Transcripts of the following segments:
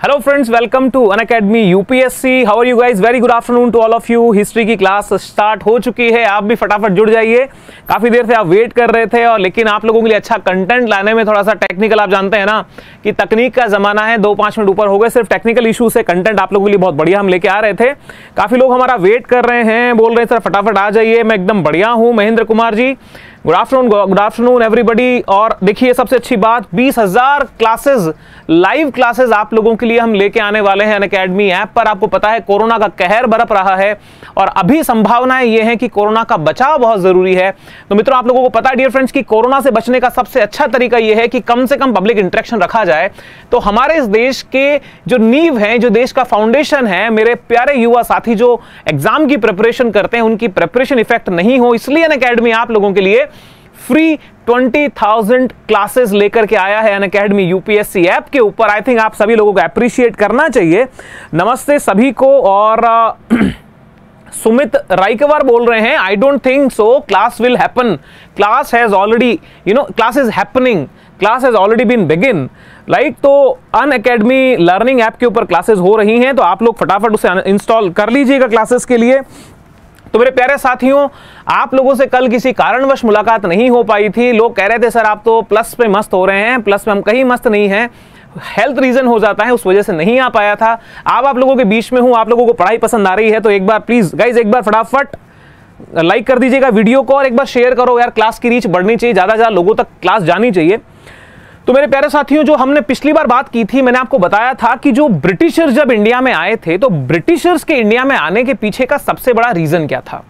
Hello friends welcome to Unacademy UPSC how are you guys very good afternoon to all of you history की class start हो चुकी है, आप भी फटाफट जुड़ जाइए। काफ़ी देर से आप वेट कर रहे थे और लेकिन आप लोगों के लिए अच्छा कंटेंट लाने में थोड़ा सा टेक्निकल आप जानते हैं ना कि तकनीक का जमाना है, दो पाँच मिनट ऊपर हो गए, सिर्फ़ टेक्निकल इशू से कंटेंट आप लोगों के लिए बहुत बढ़िया हम लेके आ रहे थे। काफ़ी लोग हमारा वेट कर रहे हैं, बोल रहे हैं, सर, फटाफट आ जाइए, मैं एकदम बढ़िया हूँ। Mahendra Kumar ji good afternoon good afternoon everybody और देखिए, सबसे अच्छी बात, बीस हज़ार क्लासेस लाइव क्लासेस आप लोगों के लिए हम लेके आने वाले हैं अकेडमी ऐप पर। आपको पता है, कोरोना का कहर बरप रहा है और अभी संभावनाएँ ये हैं कि कोरोना का बचाव बहुत ज़रूरी है। तो मित्रों, आप लोगों को पता है डियर फ्रेंड्स कि कोरोना से बचने का सबसे अच्छा तरीका यह है कि कम से कम पब्लिक इंटरेक्शन रखा जाए। तो हमारे इस देश के जो नींव है, जो देश का फाउंडेशन है, मेरे प्यारे युवा साथी जो एग्ज़ाम की प्रिपरेशन करते हैं, उनकी प्रिपरेशन इफ़ेक्ट नहीं हो, इसलिए अकेडमी आप लोगों के लिए फ्री ट्वेंटी थाउज़ेंड क्लासेस लेकर के आया है अन अकेडमी यूपीएससी ऐप के ऊपर। आई थिंक आप सभी लोगों को अप्रिशिएट करना चाहिए। नमस्ते सभी को और सुमित राइकवर बोल रहे हैं। I don't think so class will happen class has already you know class is happening class has already been begin like तो अन अकेडमी लर्निंग ऐप के ऊपर क्लासेस हो रही हैं तो आप लोग फटाफट उसे इंस्टॉल कर लीजिएगा क्लासेस के लिए। तो मेरे प्यारे साथियों, आप लोगों से कल किसी कारणवश मुलाकात नहीं हो पाई थी। लोग कह रहे थे, सर, आप तो प्लस पे मस्त हो रहे हैं, प्लस पे हम कहीं मस्त नहीं हैं। हेल्थ रीजन हो जाता है, उस वजह से नहीं आ पाया था। अब आप लोगों के बीच में हूँ, आप लोगों को पढ़ाई पसंद आ रही है तो एक बार प्लीज़ गाइज़ एक बार फटाफट लाइक कर दीजिएगा वीडियो को और एक बार शेयर करो। यार क्लास की रीच बढ़नी चाहिए, ज़्यादा ज़्यादा लोगों तक क्लास जानी चाहिए। तो मेरे प्यारे साथियों, जो हमने पिछली बार बात की थी, मैंने आपको बताया था कि जो ब्रिटिशर्स जब इंडिया में आए थे तो ब्रिटिशर्स के इंडिया में आने के पीछे का सबसे बड़ा रीजन क्या था?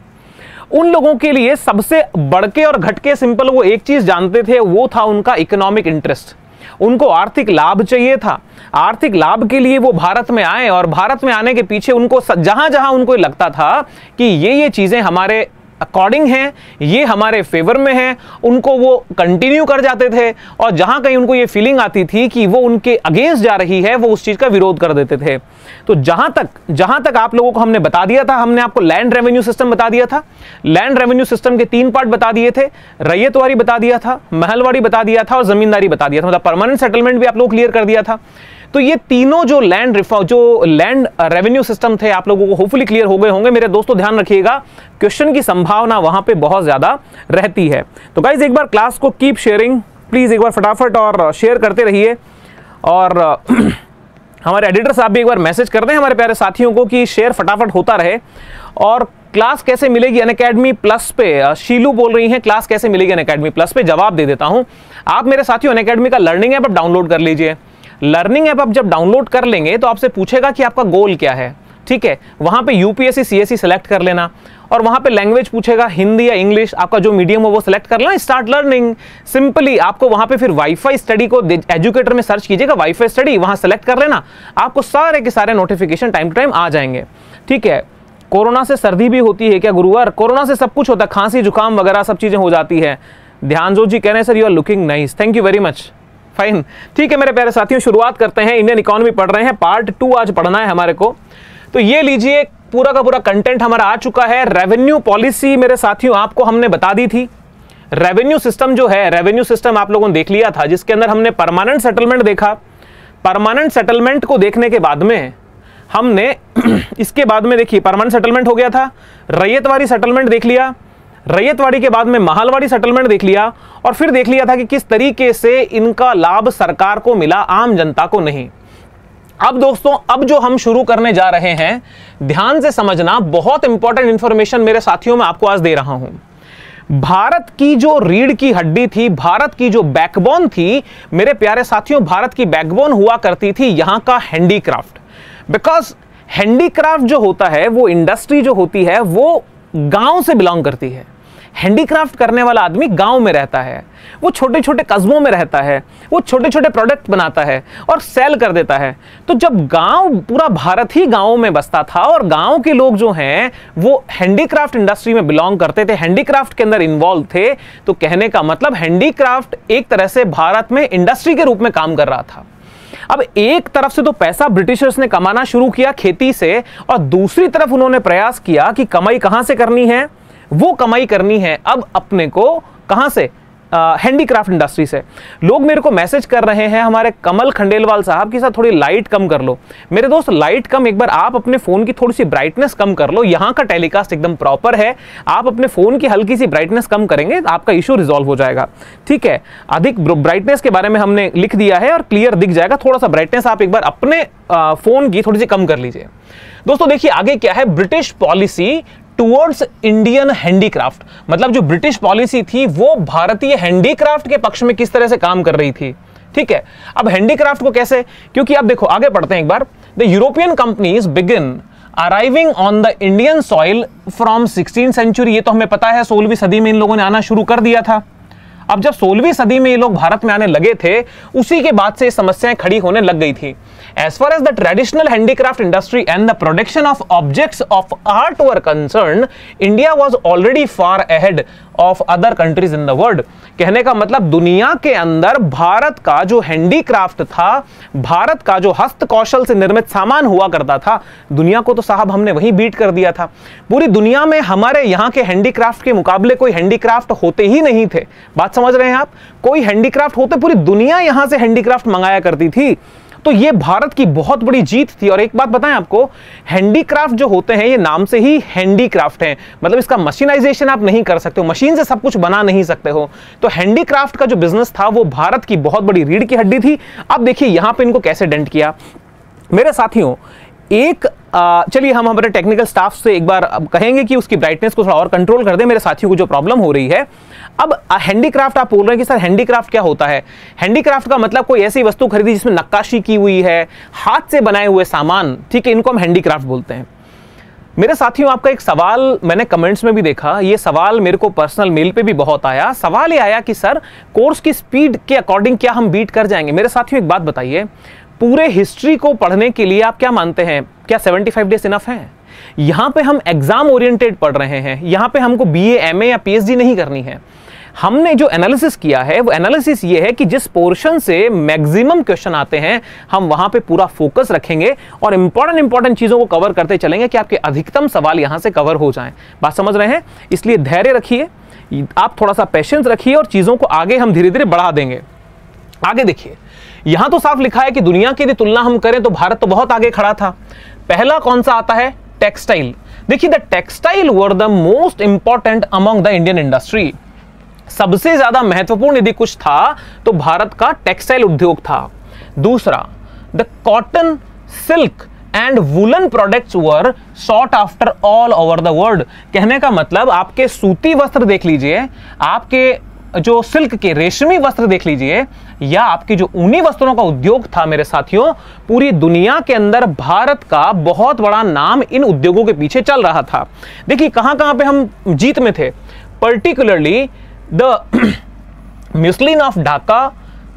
उन लोगों के लिए सबसे बढ़के और घटके, सिंपल, वो एक चीज़ जानते थे, वो था उनका इकोनॉमिक इंटरेस्ट। उनको आर्थिक लाभ चाहिए था। आर्थिक लाभ के लिए वो भारत में आए और भारत में आने के पीछे उनको जहाँ जहाँ उनको लगता था कि ये ये चीज़ें हमारे अकॉर्डिंग हैं, ये हमारे फेवर में हैं, उनको वो कंटिन्यू कर जाते थे और जहाँ कहीं उनको ये फीलिंग आती थी कि वो उनके अगेंस्ट जा रही है, वो उस चीज़ का विरोध कर देते थे। तो जहाँ तक जहाँ तक आप लोगों को हमने बता दिया था, हमने आपको लैंड रेवेन्यू सिस्टम बता दिया था लैंड रेवेन्यू सिस्टम के तीन पार्ट बता दिए थे रैयतवारी बता दिया था, महलवाड़ी बता दिया था और जमींदारी बता दिया था मतलब परमानेंट सेटलमेंट भी आप लोग क्लियर कर दिया था। तो ये तीनों जो लैंड जो लैंड रेवेन्यू सिस्टम थे, आप लोगों को होपफुली क्लियर हो गए होंगे। मेरे दोस्तों, ध्यान रखिएगा क्वेश्चन की संभावना वहाँ पे बहुत ज़्यादा रहती है। तो गाइज़ एक बार क्लास को कीप शेयरिंग प्लीज़ एक बार फटाफट और शेयर करते रहिए। और हमारे एडिटर साहब भी एक बार मैसेज कर हैं हमारे प्यारे साथियों को कि शेयर फटाफट होता रहे। और क्लास कैसे मिलेगी अन अकेडमी प्लस पे शीलू बोल रही हैं क्लास कैसे मिलेगी अन अकेडमी प्लस पे? जवाब दे देता हूँ। आप मेरे साथियों अन अकेडमी का लर्निंग ऐप डाउनलोड कर लीजिए। लर्निंग ऐप आप जब डाउनलोड कर लेंगे तो आपसे पूछेगा कि आपका गोल क्या है। ठीक है? वहाँ पे यूपीएससी सीएससी सेलेक्ट कर लेना। और वहाँ पे लैंग्वेज पूछेगा हिंदी या इंग्लिश आपका जो मीडियम हो वो सिलेक्ट कर लेना स्टार्ट लर्निंग सिंपली आपको वहाँ पे फिर वाईफाई स्टडी को एजुकेटर में सर्च कीजिएगा वाईफाई स्टडी वहाँ सेलेक्ट कर लेना। आपको सारे के सारे नोटिफिकेशन टाइम टू टाइम आ जाएँगे। ठीक है? कोरोना से सर्दी भी होती है क्या गुरुवार कोरोना से सब कुछ होता है, खांसी, जुकाम वगैरह सब चीज़ें हो जाती है। ध्यान जो जी कह रहे हैं sir you are looking nice thank you very much fine ठीक है मेरे प्यारे साथियों, शुरुआत करते हैं। इंडियन इकोनॉमी पढ़ रहे हैं। पार्ट टू आज पढ़ना है हमारे को। तो ये लीजिए, पूरा का पूरा कंटेंट हमारा आ चुका है। रेवेन्यू पॉलिसी मेरे साथियों, आपको हमने बता दी थी। रेवेन्यू सिस्टम जो है रेवेन्यू सिस्टम आप लोगों ने देख लिया था, जिसके अंदर हमने परमानेंट सेटलमेंट देखा। परमानेंट सेटलमेंट को देखने के बाद में हमने इसके बाद में देखिए परमानेंट सेटलमेंट हो गया था। रैयतवारी सेटलमेंट देख लिया। रैयतवाड़ी के बाद में महालवाड़ी सेटलमेंट देख लिया और फिर देख लिया था कि किस तरीके से इनका लाभ सरकार को मिला, आम जनता को नहीं। अब दोस्तों, अब जो हम शुरू करने जा रहे हैं, ध्यान से समझना, बहुत इंपॉर्टेंट इंफॉर्मेशन मेरे साथियों में आपको आज दे रहा हूँ। भारत की जो रीढ़ की हड्डी थी, भारत की जो बैकबोन थी, मेरे प्यारे साथियों, भारत की बैकबोन हुआ करती थी यहाँ का हैंडीक्राफ्ट बिकॉज़ हैंडीक्राफ्ट जो होता है, वो इंडस्ट्री जो होती है, वो गाँव से बिलोंग करती है। हैंडीक्राफ्ट करने वाला आदमी गाँव में रहता है। वो छोटे छोटे कस्बों में रहता है, वो छोटे छोटे प्रोडक्ट बनाता है और सेल कर देता है। तो जब गाँव पूरा भारत ही गाँवों में बसता था और गाँव के लोग जो हैं, वो हैंडीक्राफ्ट इंडस्ट्री में बिलोंग करते थे, हैंडीक्राफ्ट के अंदर इन्वॉल्व थे तो कहने का मतलब हैंडीक्राफ्ट एक तरह से भारत में इंडस्ट्री के रूप में काम कर रहा था। अब एक तरफ़ से तो पैसा ब्रिटिशर्स ने कमाना शुरू किया खेती से और दूसरी तरफ़ उन्होंने प्रयास किया कि कमाई कहाँ से करनी है? वो कमाई करनी है अब अपने को कहाँ से? हैंडीक्राफ्ट इंडस्ट्री से। लोग मेरे को मैसेज कर रहे हैं, हमारे कमल खंडेलवाल साहब के साथ थोड़ी लाइट कम कर लो। मेरे दोस्त लाइट कम, एक बार आप अपने फ़ोन की थोड़ी सी ब्राइटनेस कम कर लो। यहाँ का टेलीकास्ट एकदम प्रॉपर है। आप अपने फ़ोन की हल्की सी ब्राइटनेस कम करेंगे, आपका इशू रिजॉल्व हो जाएगा। ठीक है? अधिक ब्राइटनेस के बारे में हमने लिख दिया है और क्लियर दिख जाएगा। थोड़ा सा ब्राइटनेस आप एक बार अपने फ़ोन की थोड़ी सी कम कर लीजिए। दोस्तों, देखिए आगे क्या है? British policy towards Indian handicraft मतलब जो ब्रिटिश पॉलिसी थी, वो भारतीय हैंडीक्राफ्ट के पक्ष में किस तरह से काम कर रही थी? ठीक है? अब हैंडीक्राफ्ट को कैसे? क्योंकि आप देखो, आगे पढ़ते हैं एक बार। The European companies begin arriving on the Indian soil from sixteen century ये तो हमें पता है, सोलहवीं सदी में इन लोगों ने आना शुरू कर दिया था। अब जब 16वीं सदी में ये लोग भारत में आने लगे थे, उसी के बाद से समस्याएँ खड़ी होने लग गई थी। As far as the traditional handicraft industry and the production of object of art were concern India was already far ahead of other countries in the world कहने का मतलब दुनिया के अंदर भारत का जो हैंडीक्राफ्ट था, भारत का जो हस्त कौशल से निर्मित सामान हुआ करता था, दुनिया को तो साहब हमने वही बीट कर दिया था। पूरी दुनिया में हमारे यहाँ के हैंडीक्राफ्ट के मुकाबले कोई हैंडीक्राफ्ट होते ही नहीं थे। बात समझ रहे हैं आप? कोई हैंडीक्राफ्ट होते पूरी दुनिया यहाँ से हैंडीक्राफ्ट मंगाया करती थी। तो ये भारत की बहुत बड़ी जीत थी। और एक बात बताएँ आपको हैंडीक्राफ्ट जो होते हैं, ये नाम से ही हैंडीक्राफ्ट है। मतलब इसका मशीनाइजेशन आप नहीं कर सकते हो मशीन से सब कुछ बना नहीं सकते हो। तो हैंडीक्राफ्ट का जो बिज़नेस था, वो भारत की बहुत बड़ी रीढ़ की हड्डी थी। अब देखिए, यहाँ पर इनको कैसे डेंट किया। मेरे साथियों, एक चलिए हम हमारे टेक्निकल स्टाफ से एक बार कहेंगे कि उसकी ब्राइटनेस को थोड़ा और कंट्रोल कर दे। मेरे साथियों को जो प्रॉब्लम हो रही है अब हैंडीक्राफ्ट आप बोल रहे हैं कि सर हैंडीक्राफ्ट क्या होता है? हैंडीक्राफ्ट का मतलब कोई ऐसी वस्तु खरीदी जिसमें नक्काशी की हुई है, हाथ से बनाए हुए सामान, ठीक है, इनको हम हैंडीक्राफ्ट बोलते हैं। मेरे साथियों, आपका एक सवाल मैंने कमेंट्स में भी देखा, ये सवाल मेरे को पर्सनल मेल पे भी बहुत आया। सवाल ये आया कि सर कोर्स की स्पीड के अकॉर्डिंग क्या हम बीट कर जाएँगे? मेरे साथियों, एक बात बताइए, पूरे हिस्ट्री को पढ़ने के लिए आप क्या मानते हैं? क्या 75 डेज़ इनफ है? यहाँ पे हम एग्ज़ाम ओरिएंटेड पढ़ रहे हैं, यहाँ पे हमको बीए एमए या पीएचडी नहीं करनी है। हमने जो एनालिसिस किया है, वो एनालिसिस ये है कि जिस पोर्शन से मैक्सिमम क्वेश्चन आते हैं, हम वहाँ पे पूरा फोकस रखेंगे और इंपॉर्टेंट इंपॉर्टेंट चीज़ों को कवर करते चलेंगे कि आपके अधिकतम सवाल यहाँ से कवर हो जाए। बात समझ रहे हैं? इसलिए धैर्य रखिए, आप थोड़ा सा पेशेंस रखिए और चीज़ों को आगे हम धीरे धीरे बढ़ा देंगे। आगे देखिए, यहाँ तो साफ़ लिखा है कि दुनिया की यदि तुलना हम करें तो भारत तो बहुत आगे खड़ा था। पहला कौन सा आता है? टेक्सटाइल। देखिए the textile were the most important among the Indian industry सबसे ज़्यादा महत्वपूर्ण यदि कुछ था तो भारत का टेक्सटाइल उद्योग था। दूसरा the cotton silk and woollen products were sought after all over the world कहने का मतलब आपके सूती वस्त्र देख लीजिए, आपके जो सिल्क के रेशमी वस्त्र देख लीजिए, या आपके जो ऊनी वस्त्रों का उद्योग था मेरे साथियों, पूरी दुनिया के अंदर भारत का बहुत बड़ा नाम इन उद्योगों के पीछे चल रहा था। देखिए कहाँ कहाँ पे हम जीत में थे? Particularly the muslin of Dhaka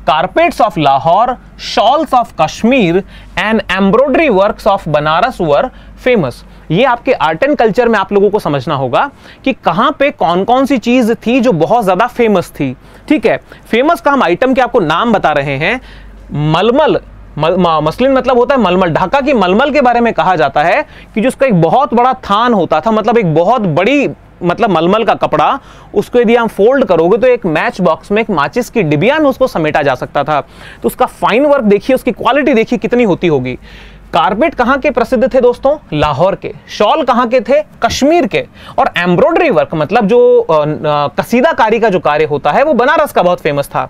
carpets of Lahore shawls of Kashmir and embroidery works of Banaras were famous ये आपके आर्ट एंड कल्चर में आप लोगों को समझना होगा कि कहाँ पे कौन कौन सी चीज़ थी जो बहुत ज़्यादा फ़ेमस थी। ठीक है? फ़ेमस का हम आइटम के आपको नाम बता रहे हैं। मलमल मसलिन मतलब होता है मलमल। ढाका की मलमल के बारे में कहा जाता है कि जो उसका एक बहुत बड़ा थान होता था मतलब एक बहुत बड़ी मतलब मलमल का कपड़ा, उसको यदि हम फोल्ड करोगे तो एक मैच बॉक्स में एक माचिस की डिबिया में उसको समेटा जा सकता था। तो उसका फाइन वर्क देखिए, उसकी क्वालिटी देखिए कितनी होती होगी। कारपेट कहाँ के प्रसिद्ध थे दोस्तों? लाहौर के। शॉल कहाँ के थे? कश्मीर के। और एम्ब्रॉयडरी वर्क मतलब जो कसीदाकारी का जो कार्य होता है, वो बनारस का बहुत फ़ेमस था।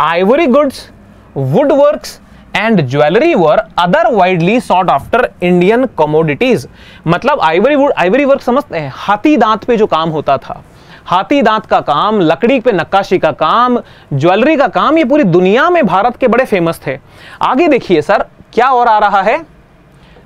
Ivory goods wood works and jewellery were other widely sought after Indian commodities मतलब आइवरी वुड आइवरी वर्क समझते हैं। हाथी दांत पे जो काम होता था। हाथी दांत का काम, लकड़ी पे नक्काशी का काम ज्वेलरी का काम, ये पूरी दुनिया में भारत के बड़े फ़ेमस थे। आगे देखिए सर, क्या और आ रहा है?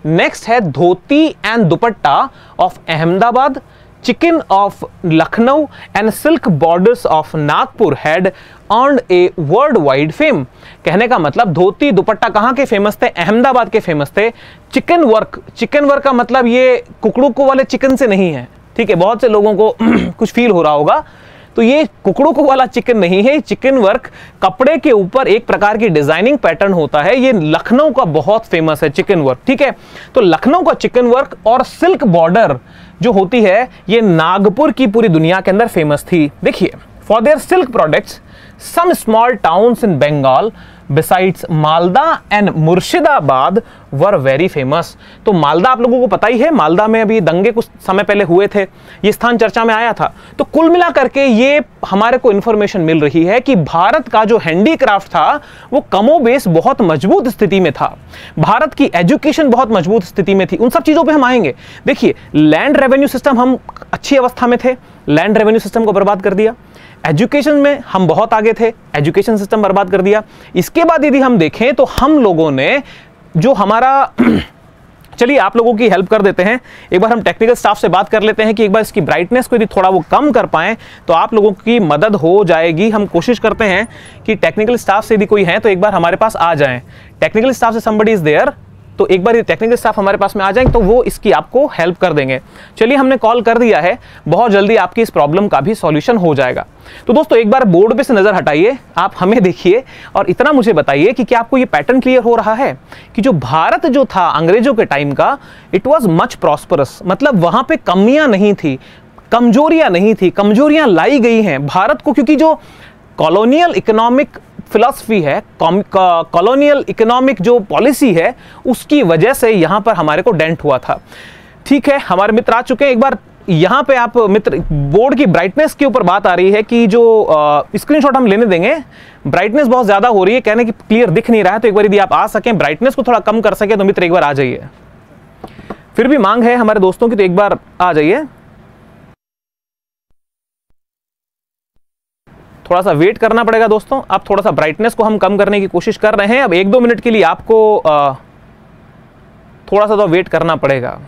नेक्स्ट है dhoti and dupatta of Ahmedabad chikan of Lucknow and silk borders of Nagpur had earn a world wide fame कहने का मतलब धोती दुपट्टा कहाँ के फ़ेमस थे? अहमदाबाद के फ़ेमस थे। चिकन वर्क चिकन वर्क का मतलब ये कुकड़ू वाले चिकन से नहीं है। ठीक है, बहुत से लोगों को कुछ फील हो रहा होगा। तो ये कुकड़ू वाला चिकन नहीं है। चिकन वर्क कपड़े के ऊपर एक प्रकार की डिज़ाइनिंग पैटर्न होता है। ये लखनऊ का बहुत फ़ेमस है चिकन वर्क ठीक है? तो लखनऊ का चिकन वर्क और सिल्क बॉर्डर जो होती है, ये नागपुर की पूरी दुनिया के अंदर फ़ेमस थी। देखिए for their silk products some small towns in Bengal besides Malda and Murshidabad were very famous तो मालदा आप लोगों को पता ही है, मालदा में अभी दंगे कुछ समय पहले हुए थे। ये स्थान चर्चा में आया था। तो कुल मिला करके ये हमारे को इंफॉर्मेशन मिल रही है कि भारत का जो हैंडीक्राफ्ट था, वो कमो बेस बहुत मज़बूत स्थिति में था। भारत की एजुकेशन बहुत मज़बूत स्थिति में थी। उन सब चीज़ों पर हम आएँगे। देखिए लैंड रेवेन्यू सिस्टम हम अच्छी अवस्था में थे। लैंड रेवेन्यू सिस्टम को बर्बाद कर दिया। एजुकेशन में हम बहुत आगे थे एजुकेशन सिस्टम बर्बाद कर दिया। इसके बाद यदि हम देखें तो हम लोगों ने जो हमारा चलिए आप लोगों की हेल्प कर देते हैं। एक बार हम टेक्निकल स्टाफ से बात कर लेते हैं कि एक बार इसकी ब्राइटनेस को यदि थोड़ा वो कम कर पाए तो आप लोगों की मदद हो जाएगी। हम कोशिश करते हैं कि टेक्निकल स्टाफ से यदि कोई है तो एक बार हमारे पास आ जाएँ। टेक्निकल स्टाफ से समबडी इज़ देयर तो एक बार ये टेक्निकल स्टाफ हमारे पास में आ जाएँगे तो वो इसकी आपको हेल्प कर देंगे। चलिए, हमने कॉल कर दिया है, बहुत जल्दी आपकी इस प्रॉब्लम का भी सॉल्यूशन हो जाएगा। तो दोस्तों, एक बार बोर्ड पे से नज़र हटाइए, आप हमें देखिए और इतना मुझे बताइए कि क्या आपको ये पैटर्न क्लियर हो रहा है? कि जो भारत जो था अंग्रेज़ों के टाइम का इट वॉज़ मच प्रॉस्परस मतलब वहाँ पे कमियाँ नहीं थी, कमजोरियाँ नहीं थी, कमजोरियाँ लाई गई हैं भारत को, क्योंकि जो कॉलोनियल इकोनॉमिक फिलॉसफी है कॉलोनियल इकोनॉमिक जो पॉलिसी है, उसकी वजह से यहाँ पर हमारे को डेंट हुआ था। ठीक है, हमारे मित्र आ चुके हैं। एक बार यहाँ पे आप मित्र बोर्ड की ब्राइटनेस के ऊपर बात आ रही है कि जो स्क्रीनशॉट हम लेने देंगे ब्राइटनेस बहुत ज़्यादा हो रही है, कहने की क्लियर दिख नहीं रहा है तो एक बार यदि आप आ सकें ब्राइटनेस को थोड़ा कम कर सके तो मित्र एक बार आ जाइए। फिर भी मांग है हमारे दोस्तों की तो एक बार आ जाइए। थोड़ा सा वेट करना पड़ेगा दोस्तों। अब थोड़ा सा ब्राइटनेस को हम कम करने की कोशिश कर रहे हैं। अब एक दो मिनट के लिए आपको आ, थोड़ा सा तो वेट करना पड़ेगा।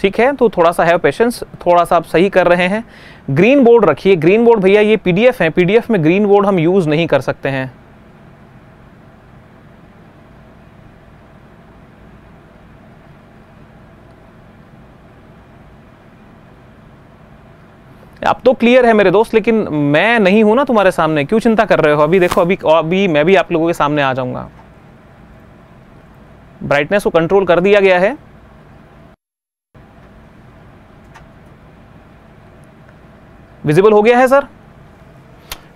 ठीक है तो थोड़ा सा है पेशेंस थोड़ा सा आप सही कर रहे हैं। ग्रीन बोर्ड रखिए। ग्रीन बोर्ड भैया ये पीडीएफ है। पीडीएफ में ग्रीन बोर्ड हम यूज़ नहीं कर सकते हैं। अब तो क्लियर है मेरे दोस्त, लेकिन मैं नहीं हूँ ना तुम्हारे सामने। क्यों चिंता कर रहे हो? अभी देखो, अभी अभी मैं भी आप लोगों के सामने आ जाऊँगा। ब्राइटनेस को कंट्रोल कर दिया गया है। विजिबल हो गया है सर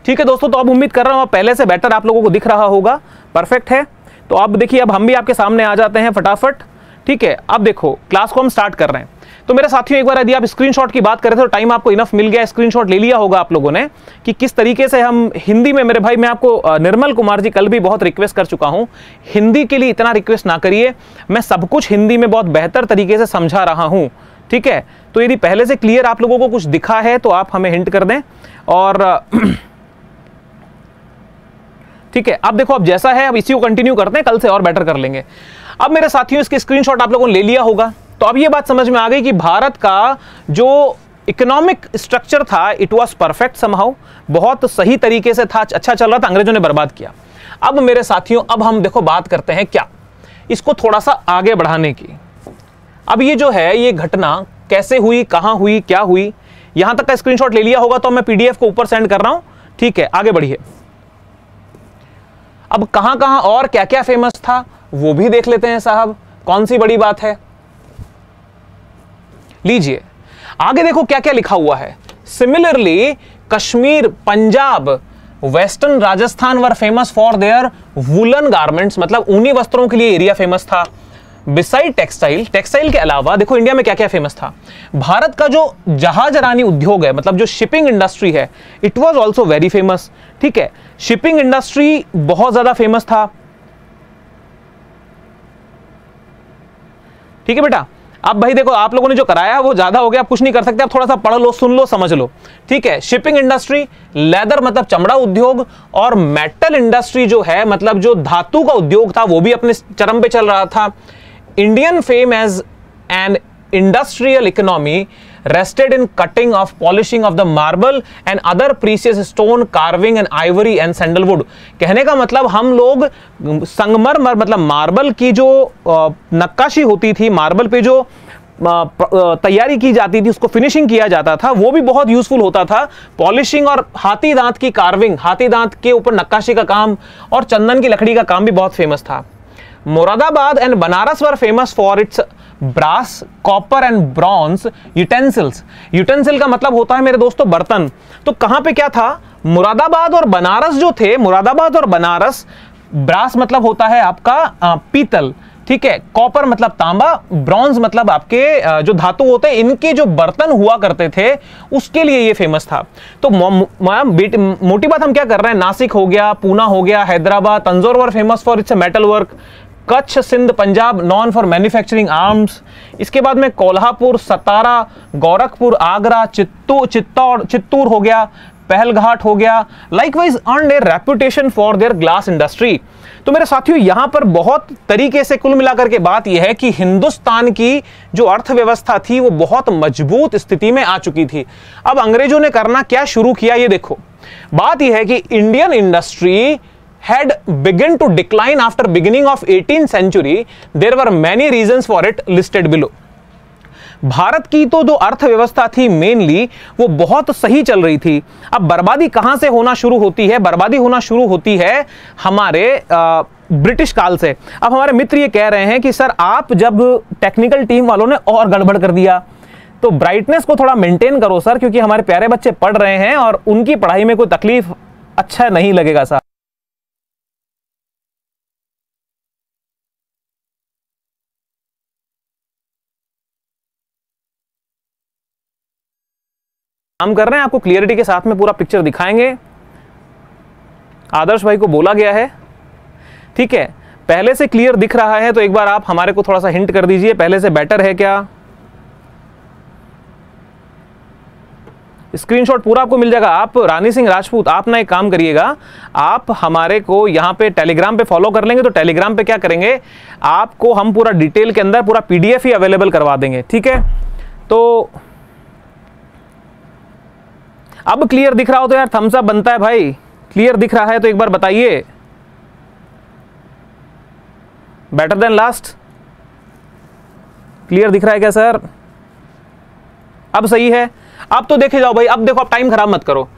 ठीक है दोस्तों तो अब उम्मीद कर रहा हूँ पहले से बेटर आप लोगों को दिख रहा होगा। परफेक्ट है। तो अब देखिए, अब हम भी आपके सामने आ जाते हैं फटाफट। ठीक है, अब देखो क्लास को हम स्टार्ट कर रहे हैं। तो मेरे साथियों, एक बार यदि आप स्क्रीनशॉट की बात करें तो टाइम आपको इनफ मिल गया स्क्रीनशॉट ले लिया होगा आप लोगों ने कि किस तरीके से हम हिंदी में, मेरे भाई, मैं आपको निर्मल कुमार जी कल भी बहुत रिक्वेस्ट कर चुका हूँ। हिंदी के लिए इतना रिक्वेस्ट ना करिए। मैं सब कुछ हिंदी में बहुत बेहतर तरीके से समझा रहा हूँ, ठीक है? तो यदि पहले से क्लियर आप लोगों को कुछ दिखा है तो आप हमें हिंट कर दें। और ठीक है, अब देखो, अब जैसा है, अब इसी को कंटिन्यू करते हैं, कल से और बेटर कर लेंगे। अब मेरे साथियों, इसके स्क्रीनशॉट आप लोगों ने ले लिया होगा। तो अब ये बात समझ में आ गई कि भारत का जो इकोनॉमिक स्ट्रक्चर था इट वॉज़ परफेक्ट समहाउ बहुत सही तरीके से था अच्छा चल रहा था, अंग्रेज़ों ने बर्बाद किया। अब मेरे साथियों, अब हम देखो बात करते हैं क्या। इसको थोड़ा सा आगे बढ़ाने की। अब ये जो है, ये घटना, कैसे हुई, कहाँ हुई, क्या हुई, यहाँ तक का स्क्रीनशॉट ले लिया होगा तो मैं पीडीएफ को ऊपर सेंड कर रहा हूँ। ठीक है, आगे बढ़िए। अब कहाँ कहाँ और क्या क्या फ़ेमस था, वो भी देख लेते हैं साहब। कौन सी बड़ी बात है? लीजिए। आगे देखो क्या क्या लिखा हुआ है। Similarly Kashmir Punjab western Rajasthan were famous for their woollen garments मतलब ऊनी वस्त्रों के लिए एरिया फ़ेमस था। बिसाइड टेक्सटाइल टेक्सटाइल के अलावा देखो इंडिया में क्या क्या फ़ेमस था। भारत का जो जहाज़ रानी उद्योग है मतलब जो शिपिंग इंडस्ट्री है it was also very famous ठीक है? शिपिंग इंडस्ट्री बहुत ज़्यादा फ़ेमस था। ठीक है बेटा? अब भाई देखो, आप लोगों ने जो कराया, वो ज़्यादा हो गया, आप कुछ नहीं कर सकते, आप थोड़ा सा पढ़ लो, सुन लो, समझ लो। ठीक है? शिपिंग इंडस्ट्री लेदर मतलब चमड़ा उद्योग और मेटल इंडस्ट्री जो है मतलब जो धातु का उद्योग था, वो भी अपने चरम पे चल रहा था। Indian fame as an industrial economy rested in cutting of polishing of the marble and other precious stone carving and ivory and sandalwood. कहने का मतलब हम लोग संगमरमर मतलब मार्बल की जो नक्काशी होती थी मार्बल पे जो तैयारी की जाती थी, उसको फिनिशिंग किया जाता था, वो भी बहुत यूजफुल होता था। पॉलिशिंग और हाथी दांत की कार्विंग हाथी दांत के ऊपर नक्काशी का काम और चंदन की लकड़ी का काम भी बहुत फ़ेमस था। Moradabad and Banaras were famous for its brass copper and bronze utensils utensil का मतलब होता है, मेरे दोस्तों, बर्तन। तो कहाँ पे क्या था? मुरादाबाद और बनारस जो थे, मुरादाबाद और बनारस, ब्रास मतलब होता है आपका पीतल। ठीक है? कॉपर मतलब तांबा, ब्रॉन्ज मतलब आपके जो धातु होते हैं, इनके जो बर्तन हुआ करते थे, उसके लिए ये फ़ेमस था। तो मोटी बात हम क्या कर रहे हैं? नासिक हो गया, पूना हो गया, Hyderabad, Tanjore were famous for its metal work Kutch, Sindh, Punjab, known for manufacturing arms. इसके बाद में कोल्हापुर, सतारा, गोरखपुर, आगरा चित्तूर चित्तौड़, चित्तूर हो गया, पहलघाट हो गया। Likewise earn a reputation for their glass industry तो मेरे साथियों, यहाँ पर बहुत तरीके से कुल मिलाकर के बात यह है कि हिंदुस्तान की जो अर्थव्यवस्था थी, वो बहुत मज़बूत स्थिति में आ चुकी थी। अब अंग्रेज़ों ने करना क्या शुरू किया, ये देखो। बात यह है कि Indian industry had begun to decline after beginning of 18th century there were many reasons for it listed below. Bharat की तो जो अर्थव्यवस्था थी मेनली वो बहुत सही चल रही थी। अब बर्बादी कहाँ से होना शुरू होती है? बर्बादी होना शुरू होती है हमारे आ, ब्रिटिश काल से। अब हमारे मित्र ये कह रहे हैं कि सर आप जब टेक्निकल टीम वालों ने और गड़बड़ कर दिया तो ब्राइटनेस को थोड़ा मेंटेन करो सर क्योंकि हमारे प्यारे बच्चे पढ़ रहे हैं और उनकी पढ़ाई में कोई तकलीफ़ अच्छा नहीं लगेगा सर। काम कर रहे हैं, आपको क्लियरिटी के साथ में पूरा पिक्चर दिखाएँगे। आदर्श भाई को बोला गया है। ठीक है, पहले से क्लियर दिख रहा है तो एक बार आप हमारे को थोड़ा सा हिंट कर दीजिए, पहले से बेटर है क्या? स्क्रीनशॉट पूरा आपको मिल जाएगा। आप रानी सिंह राजपूत, आप ना एक काम करिएगा, आप हमारे को यहाँ पे टेलीग्राम पे फॉलो कर लेंगे तो टेलीग्राम पे क्या करेंगे, आपको हम पूरा डिटेल के अंदर पूरा पीडीएफ ही अवेलेबल करवा देंगे। ठीक है? तो अब क्लियर दिख रहा हो तो यार थम्स अप बनता है भाई। क्लियर दिख रहा है तो एक बार बताइए। बेटर देन लास्ट क्लियर दिख रहा है क्या सर अब सही है। अब तो देखे जाओ भाई, अब देखो, अब टाइम खराब मत करो।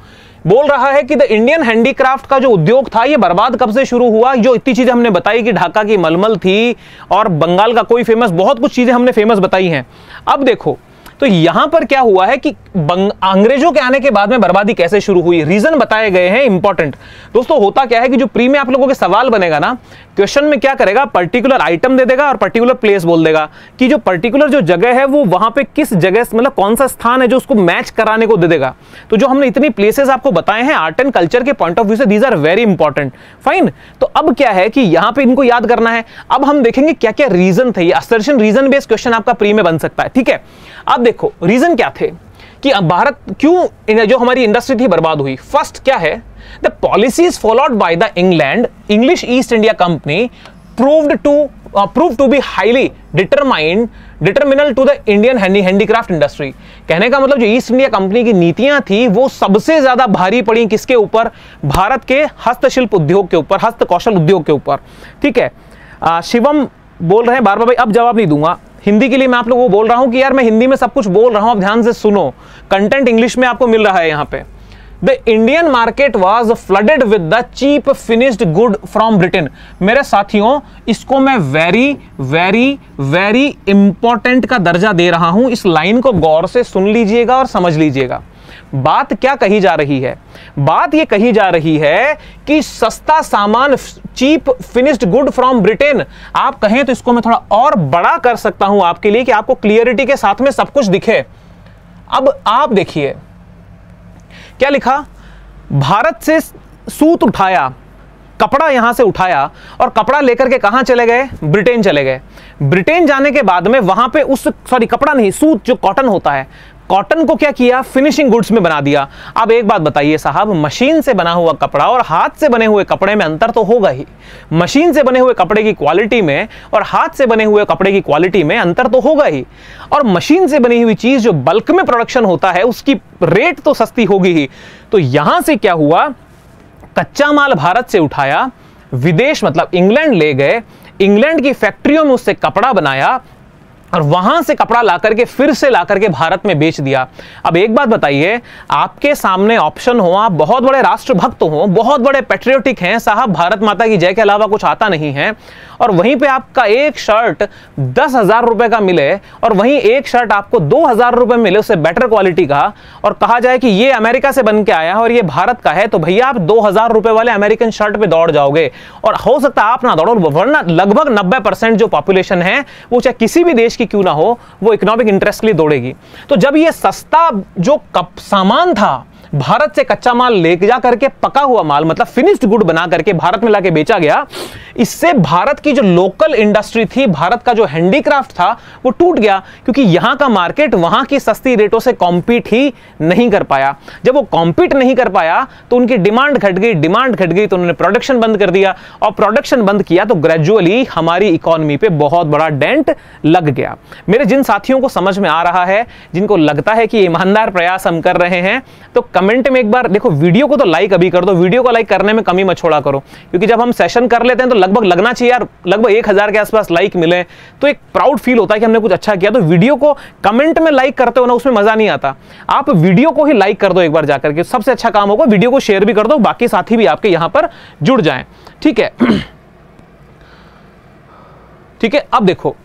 बोल रहा है कि द इंडियन हैंडीक्राफ्ट का जो उद्योग था, ये बर्बाद कब से शुरू हुआ? जो इतनी चीज़ें हमने बताई कि ढाका की मलमल थी और बंगाल का कोई फ़ेमस बहुत कुछ चीज़ें हमने फ़ेमस बताई हैं। अब देखो तो यहाँ पर क्या हुआ है कि अंग्रेज़ों के आने के बाद में बर्बादी कैसे शुरू हुई? रीजन बताए गए हैं इंपॉर्टेंट दोस्तों, होता क्या है कि जो प्री में आप लोगों के सवाल बनेगा ना क्वेश्चन में क्या करेगा? पर्टिकुलर आइटम दे देगा और पर्टिकुलर प्लेस बोल देगा कि जो पर्टिकुलर जो जगह है, वो वहाँ पे किस जगह मतलब कौन सा स्थान है जो उसको मैच कराने को दे देगा। तो जो हमने इतनी प्लेसेस आपको बताए हैं आर्ट एंड कल्चर के पॉइंट ऑफ़ व्यू से these are very important fine तो अब क्या है कि यहाँ पे इनको याद करना है। अब हम देखेंगे क्या क्या रीजन थे। असर्शन रीजन बेस्ड क्वेश्चन आपका प्री में बन सकता है। ठीक है? अब देखो रीजन क्या थे? कि भारत क्यों जो हमारी इंडस्ट्री थी बर्बाद हुई? फ़र्स्ट क्या है? The policies followed by the England English East India Company proved to prove to be highly determined detrimental to the Indian handicraft industry कहने का मतलब जो ईस्ट इंडिया कंपनी की नीतियाँ थी वो सबसे ज़्यादा भारी पड़ी किसके ऊपर? भारत के हस्तशिल्प उद्योग के ऊपर हस्त कौशल उद्योग के ऊपर। ठीक है? आ, शिवम बोल रहे हैं बार बार भाई अब जवाब नहीं दूँगा। हिंदी के लिए मैं आप लोगों को बोल रहा हूँ कि यार मैं हिंदी में सब कुछ बोल रहा हूँ, आप ध्यान से सुनो। कंटेंट इंग्लिश में आपको मिल रहा है यहाँ पे। The Indian market was flooded with the cheap finished good from Britain मेरे साथियों, इसको मैं वेरी वेरी वेरी इंपॉर्टेंट का दर्जा दे रहा हूँ। इस लाइन को गौर से सुन लीजिएगा और समझ लीजिएगा। बात क्या कही जा रही है? बात यह कही जा रही है कि सस्ता सामान cheap finished good from Britain आप कहें तो इसको मैं थोड़ा और बड़ा कर सकता हूँ आपके लिए कि आपको क्लियरिटी के साथ में सब कुछ दिखे। अब आप देखिए, क्या लिखा? भारत से सूत उठाया, कपड़ा यहाँ से उठाया, और कपड़ा लेकर के कहाँ चले गए? ब्रिटेन चले गए। ब्रिटेन जाने के बाद में वहाँ पे उस सॉरी कपड़ा नहीं, सूत, जो कॉटन होता है कॉटन को क्या किया? फिनिशिंग गुड्स में बना दिया। अब एक बात बताइए साहब मशीन से बना हुआ कपड़ा और हाथ से बने हुए कपड़े में अंतर तो होगा ही। मशीन से बने हुए कपड़े की क्वालिटी में और हाथ से बने हुए कपड़े की क्वालिटी में अंतर तो होगा ही। और मशीन से बनी हुई चीज़ जो बल्क में प्रोडक्शन होता है, उसकी रेट तो सस्ती होगी ही। तो यहाँ से क्या हुआ? कच्चा माल भारत से उठाया, विदेश मतलब इंग्लैंड ले गए। इंग्लैंड की फैक्ट्रियों में उससे कपड़ा बनाया और वहाँ से कपड़ा ला करके फिर से ला करके भारत में बेच दिया। अब एक बात बताइए, आपके सामने ऑप्शन हो, आप बहुत बड़े राष्ट्रभक्त हो, बहुत बड़े पेट्रियोटिक हैं, साहब, भारत माता की जय के अलावा कुछ आता नहीं है, और वहीं पे आपका एक शर्ट दस हज़ार रुपए का मिले, और वहीं एक शर्ट आपको दो हज़ार रुपए मिले उससे बेटर क्वालिटी का, और कहा जाए कि ये अमेरिका से बन के आया है और ये भारत का है तो भैया आप दो हज़ार रुपए वाले अमेरिकन शर्ट पे दौड़ जाओगे। और हो सकता है आप ना दौड़ो, वरना लगभग नब्बे परसेंट जो पॉपुलेशन है, वो चाहे किसी भी देश की क्यों ना हो, वो इकोनॉमिक इंटरेस्ट के लिए दौड़ेगी। तो जब ये सस्ता जो कप सामान था भारत से कच्चा माल ले जा करके पका हुआ माल मतलब फिनिश्ड गुड बना करके भारत में लाके बेचा गया, इससे भारत की जो लोकल इंडस्ट्री थी, भारत का जो हैंडीक्राफ्ट था, वो टूट गया, क्योंकि यहाँ का मार्केट वहाँ की सस्ती रेटों से कॉम्पीट ही नहीं कर पाया। जब वो कॉम्पीट नहीं कर पाया तो उनकी डिमांड घट गई डिमांड घट गई तो उन्होंने प्रोडक्शन बंद कर दिया, और प्रोडक्शन बंद किया तो ग्रेजुअली हमारी इकोनॉमी पे बहुत बड़ा डेंट लग गया। मेरे जिन साथियों को समझ में आ रहा है, जिनको लगता है कि ईमानदार प्रयास हम कर रहे हैं तो कमेंट में एक बार देखो, वीडियो को तो लाइक अभी कर दो, वीडियो को लाइक करने में कमी मत छोड़ा करो। क्योंकि जब हम सेशन कर लेते हैं तो लगभग लगना चाहिए यार, लगभग एक हज़ार के आसपास लाइक मिले। तो एक प्राउड फील होता है कि हमने कुछ अच्छा किया। तो वीडियो को कमेंट में लाइक करते हो ना, उसमें मज़ा नहीं आता। आप वीडियो को ही लाइक कर दो एक बार जाकर के। सबसे अच्छा काम होगा, वीडियो को शेयर भी कर दो, बाकी साथी भी आपके यहाँ पर जुड़ जाए। ठीक है? ठीक है, अब देखो।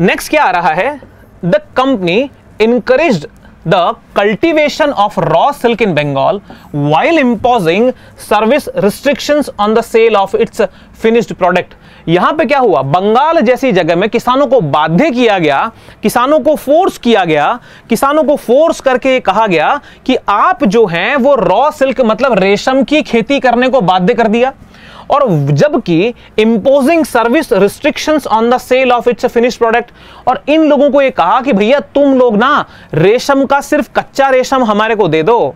नेक्स्ट क्या आ रहा है? The company encourage the cultivation of raw silk in Bengal while imposing service restrictions on the sale of its finished product. यहाँ पे क्या हुआ बंगाल जैसी जगह में किसानों को बाध्य किया गया किसानों को फोर्स किया गया किसानों को फोर्स करके कहा गया कि आप जो हैं वो रॉ सिल्क मतलब रेशम की खेती करने को बाध्य कर दिया और जबकि imposing service restrictions on the sale of its finish product और इन लोगों को यह कहा कि भैया, तुम लोग ना रेशम का सिर्फ़ कच्चा रेशम हमारे को दे दो।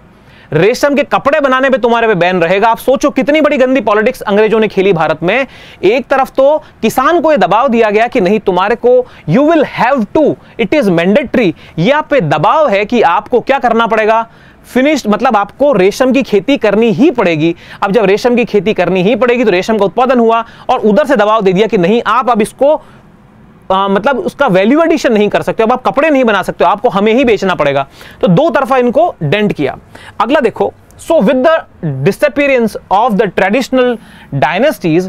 रेशम के कपड़े बनाने पे तुम्हारे पे बैन रहेगा। आप सोचो कितनी बड़ी गंदी पॉलिटिक्स अंग्रेज़ों ने खेली भारत में। एक तरफ़ तो किसान को यह दबाव दिया गया कि नहीं, तुम्हारे को you will have to it is mandatory यह पे दबाव है कि आपको क्या करना पड़ेगा? फिनिश्ड मतलब आपको रेशम की खेती करनी ही पड़ेगी। अब जब रेशम की खेती करनी ही पड़ेगी तो रेशम का उत्पादन हुआ और उधर से दबाव दे दिया कि नहीं आप अब इसको आ, मतलब उसका वैल्यू एडिशन नहीं कर सकते अब आप कपड़े नहीं बना सकते आपको हमें ही बेचना पड़ेगा। तो दो तरफा इनको डेंट किया। अगला देखो so with the disappearance of the traditional dynasties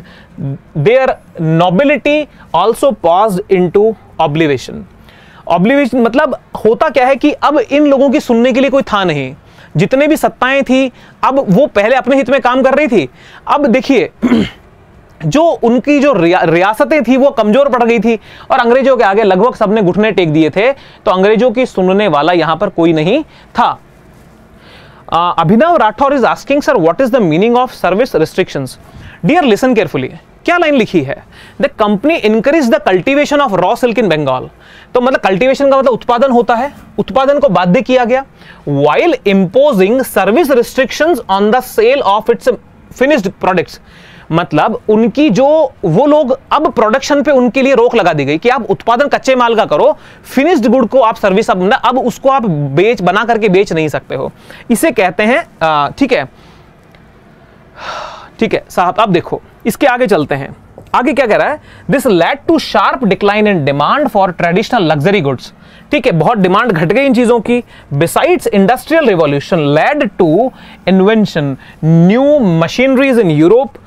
their nobility also paused into oblivion oblivion मतलब होता क्या है कि अब इन लोगों की सुनने के लिए कोई था नहीं। जितने भी सत्ताएँ थी अब वो पहले अपने हित में काम कर रही थी। अब देखिए जो उनकी जो रिया, रियासतें थी वो कमज़ोर पड़ गई थी और अंग्रेज़ों के आगे लगभग सबने घुटने टेक दिए थे। तो अंग्रेज़ों की सुनने वाला यहाँ पर कोई नहीं था। Abhinav Rathore is asking sir what is the meaning of service restrictions? Dear listen carefully क्या लाइन लिखी है? The company encourage the cultivation of raw silk in Bengal तो मतलब कल्टीवेशन का मतलब उत्पादन होता है। उत्पादन को बाध्य किया गया। While imposing service restrictions on the sale of its finished products मतलब उनकी जो, वो लोग अब प्रोडक्शन पे उनके लिए रोक लगा दी गई कि आप उत्पादन कच्चे माल का करो फिनिश्ड गुड को आप सर्विस अब अब उसको आप बेच, बना करके बेच नहीं सकते हो। इसे कहते हैं ठीक है ठीक है, साहब, अब देखो, इसके आगे चलते हैं। आगे क्या कह रहा है? This led to sharp decline in demand for traditional luxury goods ठीक है, बहुत डिमांड घट गई इन चीज़ों की। Besides industrial revolution led to invention new machineries in Europe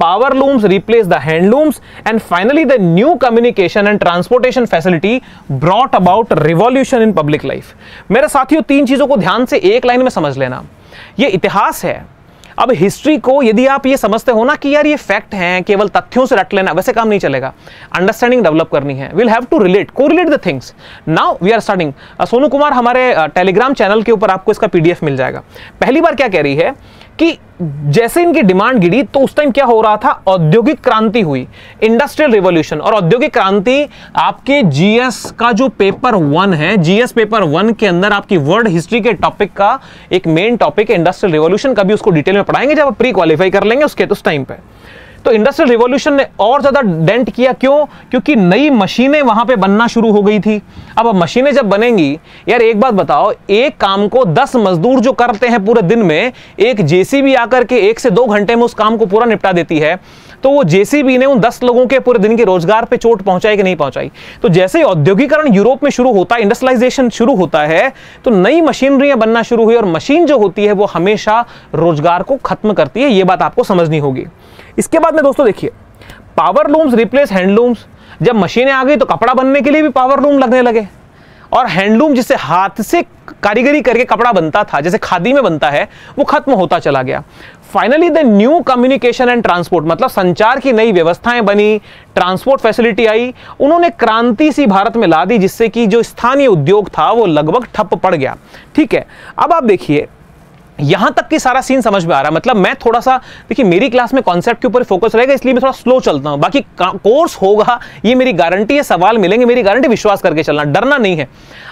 power looms, replace the handlooms and finally the new communication and transportation facility brought about revolution in public life. मेरे साथियों, तीन चीज़ों को ध्यान से एक लाइन में समझ लेना। ये इतिहास है। अब हिस्ट्री को यदि आप ये समझते हो ना कि यार ये फैक्ट हैं, केवल तथ्यों से रट लेना, वैसे काम नहीं चलेगा। अंडरस्टैंडिंग डेवलप करनी है। विल हैव टू रिलेट को relate the things now we are starting Sonu Kumar, हमारे टेलीग्राम चैनल के ऊपर आपको इसका पीडीएफ मिल जाएगा। पहली बार क्या कह रही है? कि जैसे इनकी डिमांड गिरी तो उस टाइम क्या हो रहा था? औद्योगिक क्रांति हुई। इंडस्ट्रियल रिवॉल्यूशन और औद्योगिक क्रांति आपके जीएस का जो पेपर वन है जीएस पेपर वन के अंदर आपकी वर्ल्ड हिस्ट्री के टॉपिक का एक मेन टॉपिक है इंडस्ट्रियल रिवॉल्यूशन कभी उसको डिटेल में पढ़ाएँगे? जब आप प्री क्वालिफाई कर लेंगे उसके, उस टाइम पे। तो इंडस्ट्रियल रिवॉल्यूशन ने और ज़्यादा डेंट किया क्यों? क्योंकि नई मशीनें वहाँ पे बनना शुरू हो गई थी। अब मशीनें जब बनेंगी, यार एक बात बताओ, एक काम को दस मजदूर जो करते हैं पूरे दिन में, एक जेसीबी आकर के एक से दो घंटे में उस काम को पूरा निपटा देती है। तो वो जेसीबी ने उन दस लोगों के पूरे दिन के रोज़गार पे चोट पहुंचाई कि नहीं पहुंचाई? तो जैसे ही औद्योगिकरण यूरोप में शुरू होता है इंडस्ट्रियलाइजेशन शुरू होता है तो नई मशीनरियाँ बनना शुरू हुई और मशीन जो होती है, वो हमेशा रोज़गार को खत्म करती है, ये बात आपको समझनी होगी। इसके बाद में दोस्तों देखिए पावर लूम्स रिप्लेस हैंडलूम्स जब मशीनें आ गई तो कपड़ा बनने के लिए भी पावर लूम लगने लगे। और हैंडलूम जिसे हाथ से कारीगरी करके कपड़ा बनता था, जैसे खादी में बनता है, वो खत्म होता चला गया। Finally the new communication and transport मतलब संचार की नई व्यवस्थाएँ बनी ट्रांसपोर्ट फैसिलिटी आई, उन्होंने क्रांति सी भारत में ला दी, जिससे कि जो स्थानीय उद्योग था, वो लगभग ठप पड़ गया। ठीक है, अब आप देखिए यहाँ तक की सारा सीन समझ में आ रहा है। मतलब मैं थोड़ा सा, देखिए, मेरी क्लास में कॉन्सेप्ट के ऊपर फोकस रहेगा, इसलिए मैं थोड़ा स्लो चलता हूँ। बाकी कोर्स होगा, ये मेरी गारंटी है, सवाल मिलेंगे, मेरी गारंटी विश्वास करके चलना, डरना नहीं है।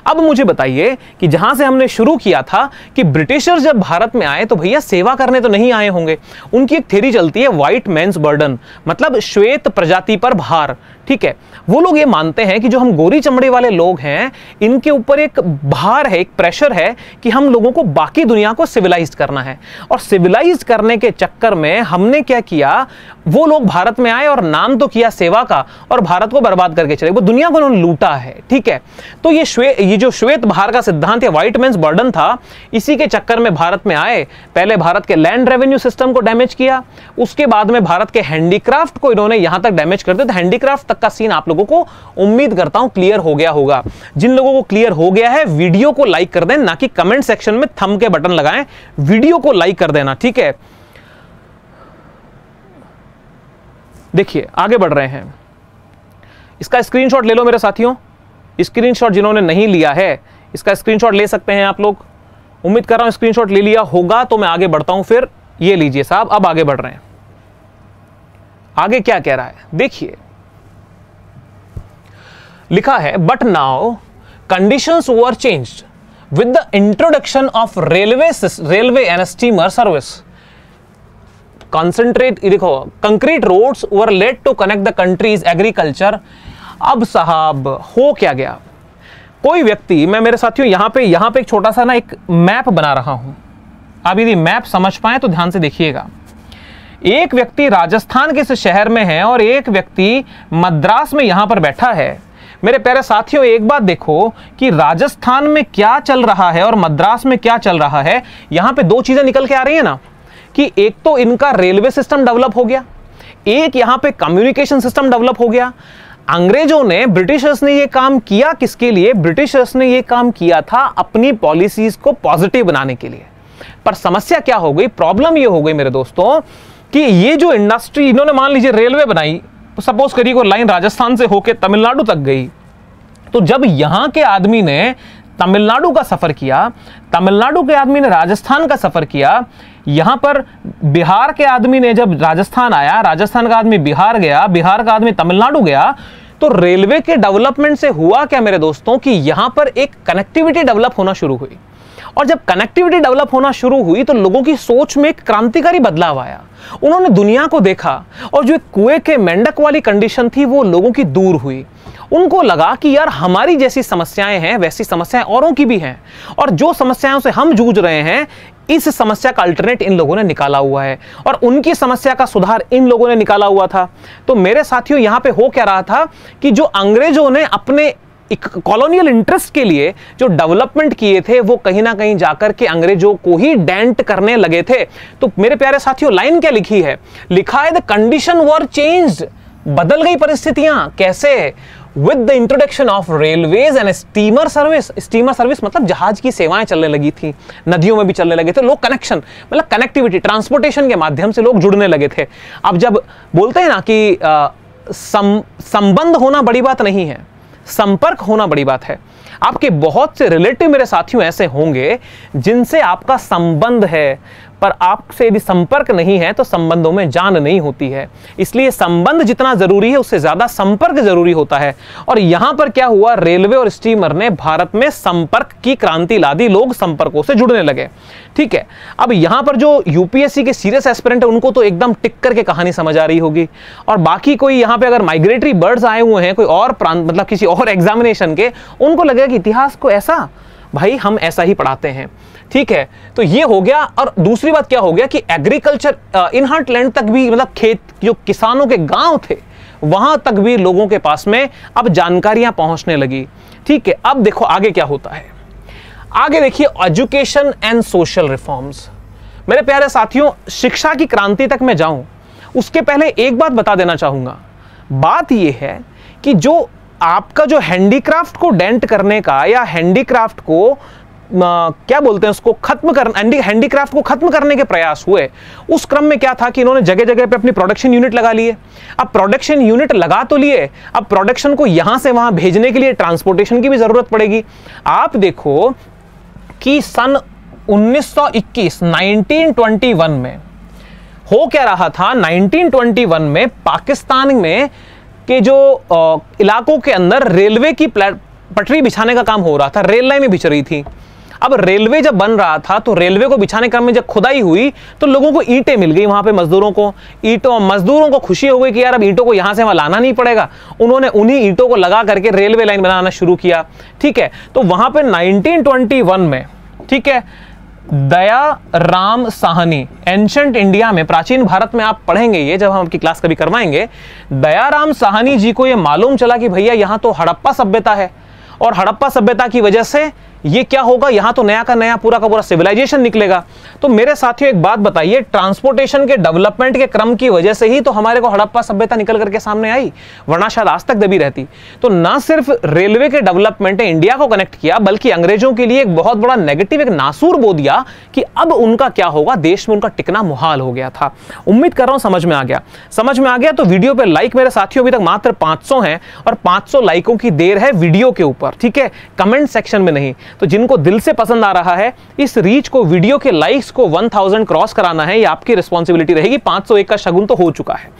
अब मुझे बताइए कि जहाँ से हमने शुरू किया था कि ब्रिटिशर्स जब भारत में आए तो भैया सेवा करने तो नहीं आए होंगे। उनकी एक थेरी चलती है व्हाइट मेन्स बर्डन मतलब श्वेत प्रजाति पर भार, ठीक है? वो लोग ये मानते हैं कि जो हम गोरी चमड़े वाले लोग हैं, इनके ऊपर एक भार है, एक प्रेशर है कि हम लोगों को बाकी दुनिया को सिविलाइज करना है। और सिविलाइज करने के चक्कर में हमने क्या किया? वो लोग भारत में आए और नाम तो किया सेवा का और भारत को बर्बाद करके चले वो दुनिया को उन्होंने लूटा है, ठीक है? तो ये श्वेत ये जो श्वेत भार का सिद्धांत या व्हाइट मेन्स बर्डन था, इसी के चक्कर में भारत में आए। पहले भारत के लैंड रेवेन्यू सिस्टम को डैमेज किया, उसके बाद में भारत के हैंडीक्राफ्ट को इन्होंने यहाँ तक डैमेज कर दिया। तो हैंडीक्राफ्ट तक का सीन आप लोगों को उम्मीद करता हूँ क्लियर हो गया होगा। जिन लोगों को क्लियर हो गया है वीडियो को लाइक कर दें, ना कि कमेंट सेक्शन में थम के बटन लगाएँ। वीडियो को लाइक कर देना, ठीक है? देखिए, आगे बढ़ रहे हैं। इसका स्क्रीनशॉट ले लो मेरे साथियों। स्क्रीनशॉट जिन्होंने नहीं लिया है, इसका स्क्रीनशॉट ले सकते हैं आप लोग। उम्मीद कर रहा हूँ स्क्रीनशॉट ले लिया होगा तो मैं आगे बढ़ता हूँ फिर। ये लीजिए साहब, अब आगे बढ़ रहे हैं। आगे क्या कह रहा है? देखिए। लिखा है but now conditions were changed with the introduction of railway railway and steamer service concentrate देखो concrete roads were laid to connect the countries agriculture अब साहब, हो क्या गया? कोई व्यक्ति, मैं मेरे साथियों, यहाँ पे यहाँ पे एक छोटा सा ना एक मैप बना रहा हूँ। आप यदि मैप समझ पाए तो ध्यान से देखिएगा। एक व्यक्ति राजस्थान के शहर में है और एक व्यक्ति मद्रास में यहाँ पर बैठा है। मेरे प्यारे साथियों, एक बात देखो कि राजस्थान में क्या चल रहा है और मद्रास में क्या चल रहा है, यहाँ पे दो चीज़ें निकल के आ रही है ना, कि एक तो इनका रेलवे सिस्टम डेवलप हो गया, एक यहाँ पे कम्युनिकेशन सिस्टम डेवलप हो गया। अंग्रेज़ों ने, ब्रिटिशर्स ने यह काम किया किसके लिए? ब्रिटिशर्स ने यह काम किया था अपनी पॉलिसीज़ को पॉजिटिव बनाने के लिए। पर समस्या क्या हो गई? प्रॉब्लम यह हो गई मेरे दोस्तों, कि ये जो इंडस्ट्री, इन्होंने मान लीजिए रेलवे बनाई सपोज़ करिए कोई लाइन राजस्थान से होकर तमिलनाडु तक गई तो जब यहाँ के आदमी ने तमिलनाडु का सफ़र किया, तमिलनाडु के आदमी ने राजस्थान का सफ़र किया, यहाँ पर बिहार के आदमी ने जब राजस्थान आया, राजस्थान का आदमी बिहार गया, बिहार का आदमी तमिलनाडु गया तो रेलवे के डेवलपमेंट से हुआ क्या मेरे दोस्तों कि यहाँ पर एक कनेक्टिविटी डेवलप होना शुरू हुई? और जब कनेक्टिविटी डेवलप होना शुरू हुई तो लोगों की सोच में एक क्रांतिकारी बदलाव आया। उन्होंने दुनिया को देखा और जो एक कुएँ के मेंढक वाली कंडीशन थी, वो लोगों की दूर हुई। उनको लगा कि यार, हमारी जैसी समस्याएँ हैं, वैसी समस्याएँ औरों की भी हैं। और जो समस्याओं से हम जूझ रहे हैं, इस समस्या का अल्टरनेट इन लोगों ने निकाला हुआ है। और उनकी समस्या का सुधार इन लोगों ने निकाला हुआ था। तो मेरे साथियों, यहाँ पे हो क्या रहा था कि जो अंग्रेज़ों ने अपने कॉलोनियल इंटरेस्ट के लिए जो डेवलपमेंट किए थे, वो कहीं ना कहीं जाकर के अंग्रेज़ों को ही डेंट करने लगे थे। तो मेरे प्यारे साथियों लाइन क्या लिखी है? लिखा है द कंडीशन वर चेंज बदल गई परिस्थितियाँ. कैसे? With the introduction of railways and steamer service steamer service मतलब जहाज़ की सेवाएँ चलने लगी थी, नदियों में भी चलने लगे थे, लोग कनेक्शन मतलब कनेक्टिविटी ट्रांसपोर्टेशन के माध्यम से लोग जुड़ने लगे थे। अब जब बोलते हैं ना कि संबंध होना बड़ी बात नहीं है संपर्क होना बड़ी बात है। आपके बहुत से रिलेटिव मेरे साथियों ऐसे होंगे जिनसे आपका संबंध है पर आपसे यदि संपर्क नहीं है तो संबंधों में जान नहीं होती है। इसलिए संबंध जितना ज़रूरी है, उससे ज़्यादा संपर्क ज़रूरी होता है। और यहाँ पर क्या हुआ, रेलवे और स्टीमर ने भारत में संपर्क की क्रांति ला दी, लोग संपर्कों से जुड़ने लगे। ठीक है, अब यहाँ पर जो यूपीएससी के सीरियस एस्पिरेंट है, उनको तो एकदम टिक करके कहानी समझ आ रही होगी। और बाकी कोई यहाँ पे अगर माइग्रेटरी बर्ड्स आए हुए हैं, कोई और प्रांत मतलब किसी और एग्जामिनेशन के, उनको लगेगा कि इतिहास को ऐसा, भाई हम ऐसा ही पढ़ाते हैं। ठीक है? तो ये हो गया और दूसरी बात क्या हो गया कि एग्रीकल्चर इनहार्ट लैंड तक भी मतलब खेत, जो किसानों के गाँव थे, वहाँ तक भी लोगों के पास में अब जानकारियाँ पहुँचने लगी। ठीक है, अब देखो आगे क्या होता है। आगे देखिए एजुकेशन एंड सोशल रिफॉर्म्स मेरे प्यारे साथियों, शिक्षा की क्रांति तक मैं जाऊँ, उसके पहले एक बात बता देना चाहूँगा। बात यह है कि जो आपका जो हैंडीक्राफ्ट को डेंट करने का या हैंडीक्राफ्ट को क्या बोलते हैं उसको, खत्म कर हैंडीक्राफ्ट को खत्म करने के प्रयास हुए। उस क्रम में क्या था कि इन्होंने जगह जगह पे अपनी प्रोडक्शन यूनिट लगा लिए। अब प्रोडक्शन यूनिट लगा तो लिए, अब प्रोडक्शन को यहाँ से वहाँ भेजने के लिए ट्रांसपोर्टेशन की भी ज़रूरत पड़ेगी। आप देखो कि सन 1921 1921 में हो क्या रहा था? 1921 में पाकिस्तान में के जो इलाकों के अंदर रेलवे की पटरी बिछाने का काम हो रहा था, रेल लाइनें बिछ रही थी। अब रेलवे जब बन रहा था तो रेलवे को बिछाने क्रम में जब खुदाई हुई तो लोगों को ईंटें मिल गई वहाँ पे मजदूरों को। ईंटों, मजदूरों को खुशी हो गई कि यार अब ईंटों को यहाँ से वहाँ लाना नहीं पड़ेगा। उन्होंने उन्हीं ईंटों को लगा करके रेलवे लाइन बनाना शुरू किया। ठीक है तो वहाँ पे 1921 में, ठीक है, दया राम साहनी, एंशंट इंडिया में, प्राचीन भारत में आप पढ़ेंगे ये, जब हम आपकी क्लास कभी करवाएँगे, दया राम साहनी जी को ये मालूम चला कि भैया यहाँ तो हड़प्पा सभ्यता है। और हड़प्पा सभ्यता की वजह से ये क्या होगा? यहाँ तो नया का नया, पूरा का पूरा सिविलाइजेशन निकलेगा। तो मेरे साथियों, एक बात बताइए ट्रांसपोर्टेशन के डेवलपमेंट के क्रम की वजह से ही तो हमारे को हड़प्पा सभ्यता निकल करके सामने आई, वरना शायद आज तक दबी रहती। तो ना सिर्फ़ रेलवे के डेवलपमेंट ने इंडिया को कनेक्ट किया, बल्कि अंग्रेज़ों के लिए एक बहुत बड़ा नेगेटिव एक नासूर बो दिया कि अब उनका क्या होगा? देश में उनका टिकना मुहाल हो गया था। उम्मीद कर रहा हूँ समझ में आ गया। समझ में आ गया तो वीडियो पे लाइक मेरे साथियों, अभी तक मात्र 500 हैं और 500 लाइकों की देर है वीडियो के ऊपर, ठीक है? कमेंट सेक्शन में नहीं। तो जिनको दिल से पसंद आ रहा है, इस रीच को वीडियो के लाइक्स को 1000 क्रॉस कराना है, ये आपकी रिस्पॉन्सिबिलिटी रहेगी। 501 का शगुन तो हो चुका है।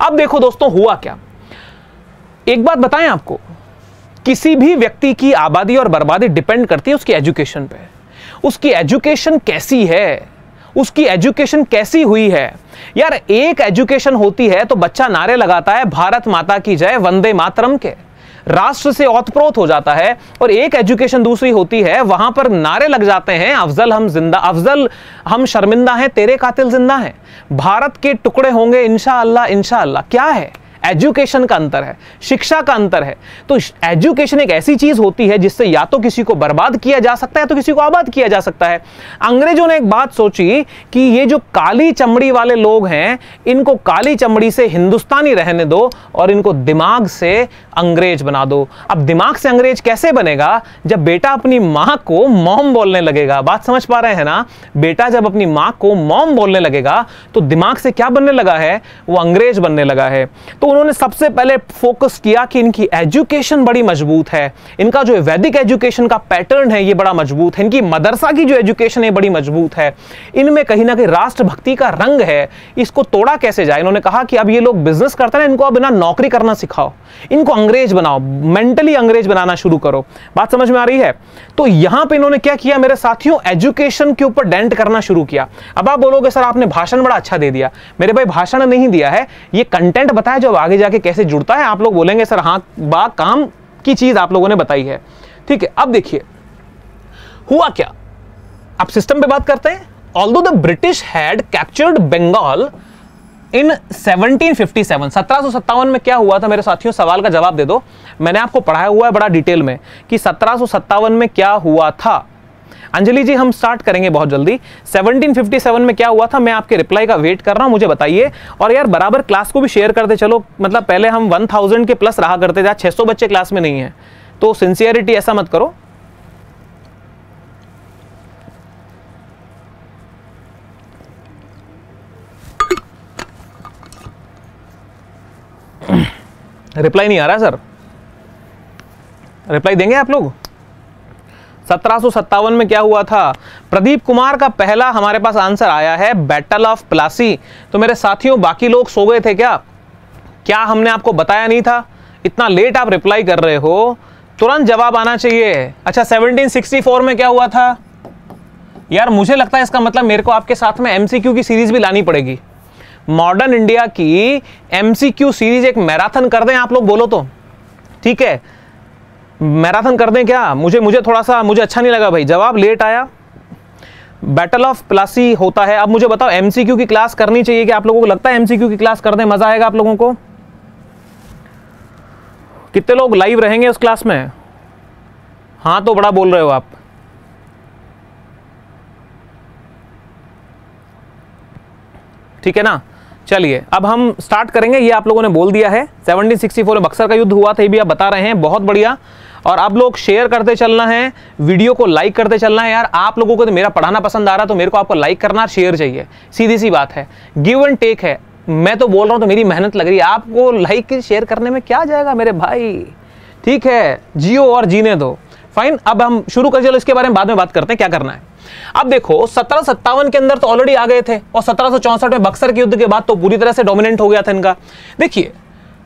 अब देखो दोस्तों, हुआ क्या? एक बात बताएँ आपको, किसी भी व्यक्ति की आबादी और बर्बादी डिपेंड करती है उसकी एजुकेशन पे। उसकी एजुकेशन कैसी है? उसकी एजुकेशन कैसी हुई है? यार, एक एजुकेशन होती है तो बच्चा नारे लगाता है, भारत माता की जय, वंदे मातरम के। राष्ट्र से औतप्रोत हो जाता है और एक एजुकेशन दूसरी होती है, वहाँ पर नारे लग जाते हैं, अफजल हम ज़िंदा, अफजल हम शर्मिंदा हैं, तेरे कातिल ज़िंदा हैं। भारत के टुकड़े होंगे इंशा अल्लाह क्या है? एजुकेशन का अंतर है, शिक्षा का अंतर है। तो एजुकेशन एक ऐसी चीज़ होती है जिससे या तो किसी को बर्बाद किया जा सकता है तो किसी को आबाद किया जा सकता है। अंग्रेज़ों ने एक बात सोची कि ये जो काली चमड़ी वाले लोग हैं, इनको काली चमड़ी से हिंदुस्तानी रहने दो और इनको दिमाग से अंग्रेज़ बना दो। अब दिमाग से अंग्रेज़ कैसे बनेगा? जब बेटा अपनी माँ को मॉम बोलने लगेगा। बात समझ पा रहे हैं ना? बेटा जब अपनी माँ को मॉम बोलने लगेगा तो दिमाग से क्या बनने लगा है? वो अंग्रेज़ बनने लगा है। तो उन्होंने सबसे पहले फोकस किया कि इनकी एजुकेशन बड़ी मज़बूत है। इनका जो वैदिक एजुकेशन का पैटर्न है, ये बड़ा मज़बूत है। इनकी मदरसा की जो एजुकेशन है बड़ी मज़बूत है। इनमें कहीं ना कहीं राष्ट्रभक्ति का रंग है। इसको तोड़ा कैसे जाए? इन्होंने कहा कि अब ये लोग बिज़नेस करते हैं इनको अब ना नौकरी करना सिखाओ। इनको अंग्रेज़ बनाओ। मेंटली अंग्रेज़ बनाना शुरू करो। बात समझ में आ रही है? तो यहाँ पर इन्होंने क्या किया मेरे साथियों? एजुकेशन के ऊपर डेंट करना शुरू किया। अब आप बोलोगे, सर, आपने भाषण बड़ा अच्छा दे दिया। मेरे भाई, भाषण नहीं दिया है। ये कंटेंट बताया जो आगे जाके कैसे जुड़ता है, आप लोग बोलेंगे, सर हाँ बा काम की चीज़ आप लोगों ने बताई है। ठीक है, अब देखिए, हुआ क्या? अब सिस्टम पे बात करते हैं? Although the British had captured Bengal in 1757 1757 में क्या हुआ था, मेरे साथियों? सवाल का जवाब दे दो। मैंने आपको पढ़ाया हुआ है बड़ा डिटेल में कि सत्रह में क्या हुआ था। अंजलि जी, हम स्टार्ट करेंगे बहुत जल्दी। 1757 में क्या हुआ था, मैं आपके रिप्लाई का वेट कर रहा हूँ, मुझे बताइए। और यार, बराबर क्लास को भी शेयर करते चलो। मतलब पहले हम 1000 के प्लस रहा करते थे 600 बच्चे क्लास में नहीं है। तो सिंसियरिटी ऐसा मत करो। रिप्लाई नहीं आ रहा सर रिप्लाई देंगे आप लोग? सत्रह में क्या हुआ था? प्रदीप कुमार का पहला हमारे पास आंसर आया है, बैटल ऑफ़ प्लासी। तो मेरे साथियों, बाकी लोग सो गए थे क्या? क्या हमने आपको बताया नहीं था? इतना लेट आप रिप्लाई कर रहे हो। तुरंत जवाब आना चाहिए। अच्छा 1764 में क्या हुआ था? यार, मुझे लगता है इसका मतलब मेरे को आपके साथ में एमसीक्यू की सीरीज़ भी लानी पड़ेगी। मॉडर्न इंडिया की एमसीक्यू सीरीज़ एक मैराथन कर दें आप लोग, बोलो तो। ठीक है? मैराथन कर दें क्या? मुझे मुझे थोड़ा सा, मुझे अच्छा नहीं लगा भाई। जवाब लेट आया। बैटल ऑफ़ प्लासी होता है। अब मुझे बताओ एमसीक्यू की क्लास करनी चाहिए कि आप लोगों को लगता है एमसीक्यू की क्लास कर दें? मज़ा आएगा आप लोगों को? कितने लोग लाइव रहेंगे उस क्लास में? हाँ तो बड़ा बोल रहे हो आप। ठीक है ना? चलिए, अब हम स्टार्ट करेंगे। ये आप लोगों ने बोल दिया है। 1764 में बक्सर का युद्ध हुआ था, ये भी आप बता रहे हैं। बहुत बढ़िया। और आप लोग शेयर करते चलना है वीडियो को लाइक करते चलना है यार। आप लोगों को तो मेरा पढ़ाना पसंद आ रहा तो मेरे को आपको लाइक करना शेयर चाहिए। सीधी सी बात है। गिव एंड टेक है। मैं तो बोल रहा हूँ तो मेरी मेहनत लग रही है। आपको लाइक शेयर करने में क्या जाएगा मेरे भाई? ठीक है, जियो और जीने दो। फाइन अब हम शुरू कर, चलो इसके बारे में बाद में बात करते हैं, क्या करना है। अब देखो, सत्रह सत्तावन के अंदर तो ऑलरेडी आ गए थे, और सत्रह में बक्सर के युद्ध के बाद तो पूरी तरह से डोमिनेंट हो गया था इनका। देखिए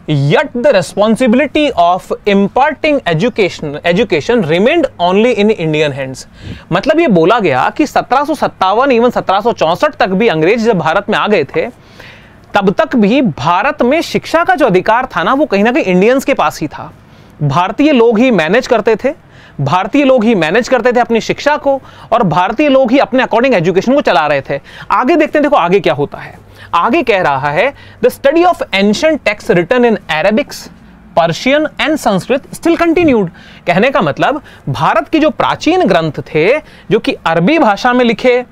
yet the responsibility of imparting education education remained only in Indian hands. मतलब ये बोला गया कि सत्रह इवन सत्रह तक भी अंग्रेज़ जब भारत में आ गए थे, तब तक भी भारत में शिक्षा का जो अधिकार था ना, वो कहीं ना कहीं इंडियंस के पास ही था। भारतीय लोग ही मैनेज करते थे। भारतीय लोग ही मैनेज करते थे अपनी शिक्षा को और भारतीय लोग ही अपने अकॉर्डिंग एजुकेशन को चला रहे थे। आगे देखते हैं, देखो आगे क्या होता है। आगे कह रहा है the study of ancient texts written in Arabics Persian and Sanskrit still continued कहने का मतलब भारत के जो प्राचीन ग्रंथ थे, जो कि अरबी भाषा में लिखे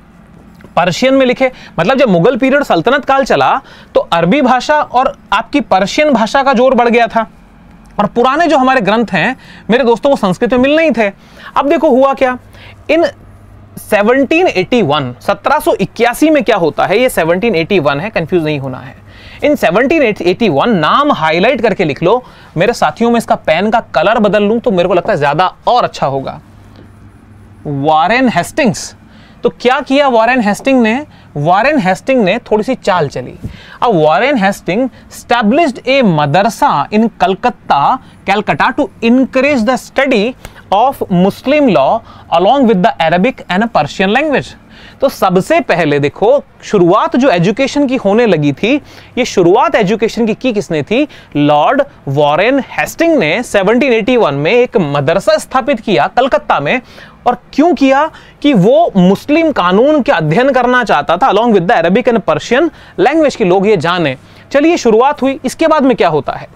पर्शियन में लिखे मतलब जब मुगल पीरियड सल्तनत काल चला तो अरबी भाषा और आपकी पर्शियन भाषा का ज़ोर बढ़ गया था। और पुराने जो हमारे ग्रंथ हैं, मेरे दोस्तों, वो संस्कृत में मिल नहीं थे। अब देखो हुआ क्या? इन 1781 1781 में क्या होता है? ये 1781 है कंफ्यूज नहीं होना है। इन 1781 नाम हाईलाइट करके लिख लो। मेरे साथियों, में इसका पेन का कलर बदल लूँ तो मेरे को लगता है ज़्यादा और अच्छा होगा। वारेन हेस्टिंग्स तो क्या किया वॉरेन हेस्टिंग ने? वॉरेन हेस्टिंग ने थोड़ी सी चाल चली। अब Warren Hasting established a madrasa in Calcutta Calcutta to encourage the study of Muslim law along with the Arabic and Persian language तो सबसे पहले देखो, शुरुआत जो एजुकेशन की होने लगी थी, ये शुरुआत एजुकेशन की की किसने थी? लॉर्ड वॉरेन हेस्टिंग ने 1781 में एक मदरसा स्थापित किया कलकत्ता में। और क्यों किया? कि वो मुस्लिम कानून के अध्ययन करना चाहता था along with the Arabic and Persian language के लोग ये जाने। चलिए शुरुआत हुई, इसके बाद में क्या होता है?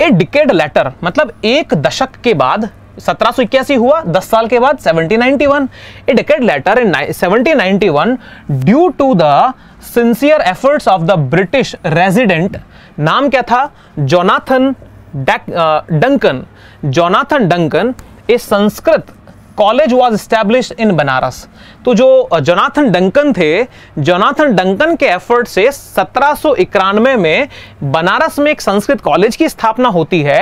ए डिकेड लेटर मतलब एक दशक के बाद, सत्रह हुआ, दस साल के बाद 1791 a decade later in 1791 due to the sincere efforts of the British resident नाम क्या था? Jonathan Duncan Jonathan Duncan a Sanskrit college was establish in Banaras तो जो जोनाथन डंकन थे जोनाथन डंकन के एफर्ट से सत्रह में बनारस में एक संस्कृत कॉलेज की स्थापना होती है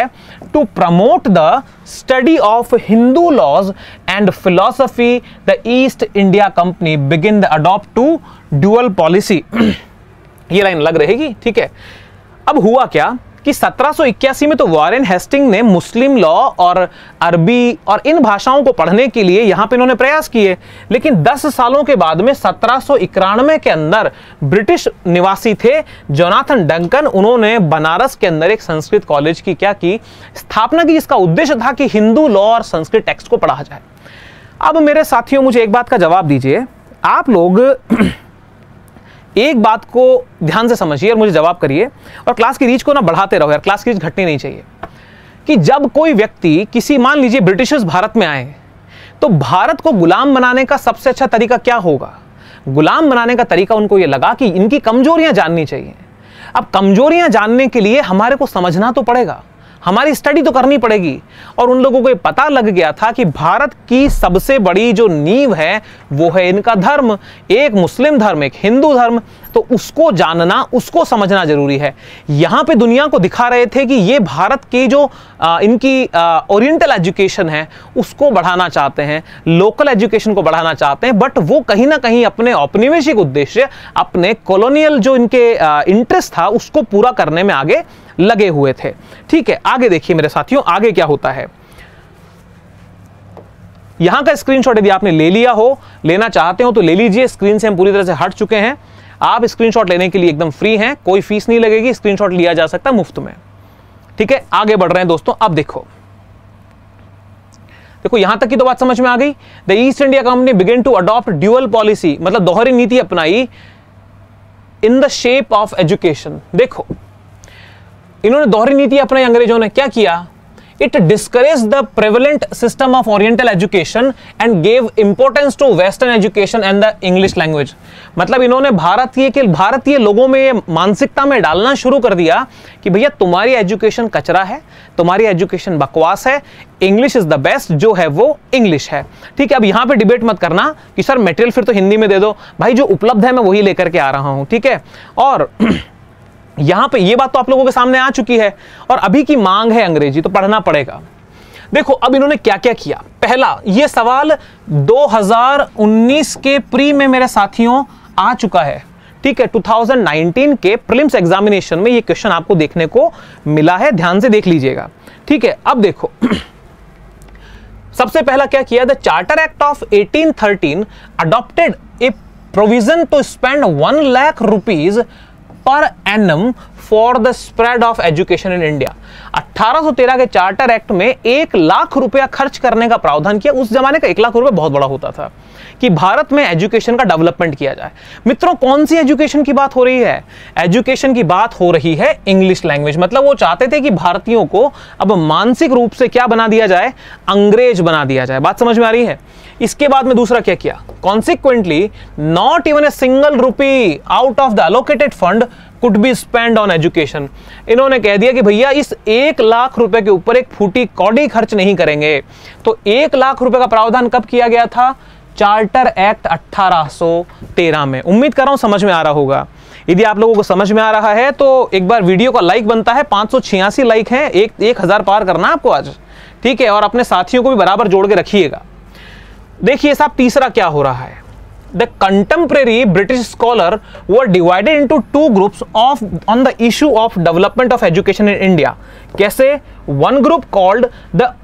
to promote the study of Hindu laws and philosophy the East India Company begin the adopt to dual policy ये लाइन लग रहेगी, ठीक है? अब हुआ क्या? कि 1781 में तो वॉरेन हेस्टिंग ने मुस्लिम लॉ और अरबी और इन भाषाओं को पढ़ने के लिए यहाँ पे इन्होंने प्रयास किए। लेकिन 10 सालों के बाद में सत्रह के अंदर ब्रिटिश निवासी थे जोनाथन डंकन। उन्होंने बनारस के अंदर एक संस्कृत कॉलेज की क्या की? स्थापना की, जिसका उद्देश्य था कि हिंदू लॉ और संस्कृत टेक्स्ट को पढ़ा जाए। अब मेरे साथियों, मुझे एक बात का जवाब दीजिए। आप लोग एक बात को ध्यान से समझिए और मुझे जवाब करिए और क्लास की रीच को ना बढ़ाते रहो यार क्लास की रीच घटनी नहीं चाहिए। कि जब कोई व्यक्ति किसी, मान लीजिए ब्रिटिशर्स भारत में आए तो भारत को गुलाम बनाने का सबसे अच्छा तरीका क्या होगा? गुलाम बनाने का तरीका उनको यह लगा कि इनकी कमजोरियाँ जाननी चाहिए। अब कमजोरियाँ जानने के लिए हमारे को समझना तो पड़ेगा। हमारी स्टडी तो करनी पड़ेगी। और उन लोगों को ये पता लग गया था कि भारत की सबसे बड़ी जो नींव है वो है इनका धर्म। एक मुस्लिम धर्म एक हिंदू धर्म। तो उसको जानना उसको समझना ज़रूरी है। यहाँ पे दुनिया को दिखा रहे थे कि ये भारत की जो आ, इनकी ओरिएंटल एजुकेशन है उसको बढ़ाना चाहते हैं लोकल एजुकेशन को बढ़ाना चाहते हैं। बट वो कहीं ना कहीं अपने औपनिवेशिक उद्देश्य अपने कॉलोनियल जो इनके इंटरेस्ट था उसको पूरा करने में आगे लगे हुए थे। ठीक है, आगे देखिए मेरे साथियों, आगे क्या होता है। यहाँ का स्क्रीनशॉट यदि आपने ले लिया हो, लेना चाहते हो तो ले लीजिए। स्क्रीन से हम पूरी तरह से हट चुके हैं। आप स्क्रीनशॉट लेने के लिए एकदम फ्री हैं, कोई फ़ीस नहीं लगेगी स्क्रीनशॉट लिया जा सकता मुफ़्त में। ठीक है, आगे बढ़ रहे हैं दोस्तों, अब देखो। देखो, यहाँ तक की तो बात समझ में आ गई। The East India Company began to adopt dual policy मतलब दोहरी नीति अपनाई in the shape of education देखो इन्होंने दोहरी नीति अपनाई अंग्रेज़ों ने। क्या किया? It discouraged the prevalent system of oriental education and gave importance to western education and the english language. मतलब इन्होंने भारतीय के भारतीय लोगों में ये मानसिकता में डालना शुरू कर दिया कि भैया, तुम्हारी एजुकेशन कचरा है, तुम्हारी एजुकेशन बकवास है इंग्लिश इज़ द बेस्ट जो है वो इंग्लिश है। ठीक है, अब यहाँ पे डिबेट मत करना कि सर मटेरियल फिर तो हिंदी में दे दो। भाई, जो उपलब्ध है, मैं वही लेकर के आ रहा हूँ। ठीक है? और यहाँ पे ये बात तो आप लोगों के सामने आ चुकी है और अभी की मांग है अंग्रेज़ी तो पढ़ना पड़ेगा। देखो, अब इन्होंने क्या क्या? किया पहला, ये सवाल 2019 के प्री में मेरे साथियों आ चुका है। ठीक है 2019 के प्रिलिम्स एग्जामिनेशन में ये क्वेश्चन आपको देखने को मिला है, ध्यान से देख लीजिएगा। ठीक है, अब देखो। सबसे पहला क्या किया? The charter act of 1813 adopted a provision to spend one lakh rupees per annum for the spread of education in India 1813 के चार्टर एक्ट में एक लाख रुपया खर्च करने का प्रावधान किया। उस जमाने का एक लाख रुपया बहुत बड़ा होता था कि भारत में एजुकेशन का डेवलपमेंट किया जाए। मित्रों, कौन सी एजुकेशन की बात हो रही है? एजुकेशन की बात हो रही है इंग्लिश लैंग्वेज मतलब वो चाहते थे कि भारतीयों को अब मानसिक रूप से क्या बना दिया जाए? अंग्रेज़ बना दिया जाए। बात समझ में आ रही है? इसके बाद में दूसरा क्या किया? Consequently not even a single rupee out of the allocated fund could be spend on education इन्होंने कह दिया कि भैया, इस एक लाख रुपए के ऊपर एक फूटी कौड़ी खर्च नहीं करेंगे। तो एक लाख रुपए का प्रावधान कब किया गया था? चार्टर एक्ट 1813 में। उम्मीद कर रहा हूँ समझ में आ रहा होगा। यदि आप लोगों को समझ में आ रहा है तो एक बार वीडियो का लाइक बनता है। पाँच लाइक है, एक एक हज़ार पार करना आपको आज। ठीक है, और अपने साथियों को भी बराबर जोड़ के रखिएगा। देखिए साहब, तीसरा क्या हो रहा है? The contemporary British scholar were divided into two groups of on the issue of development of education in India कैसे? One group called the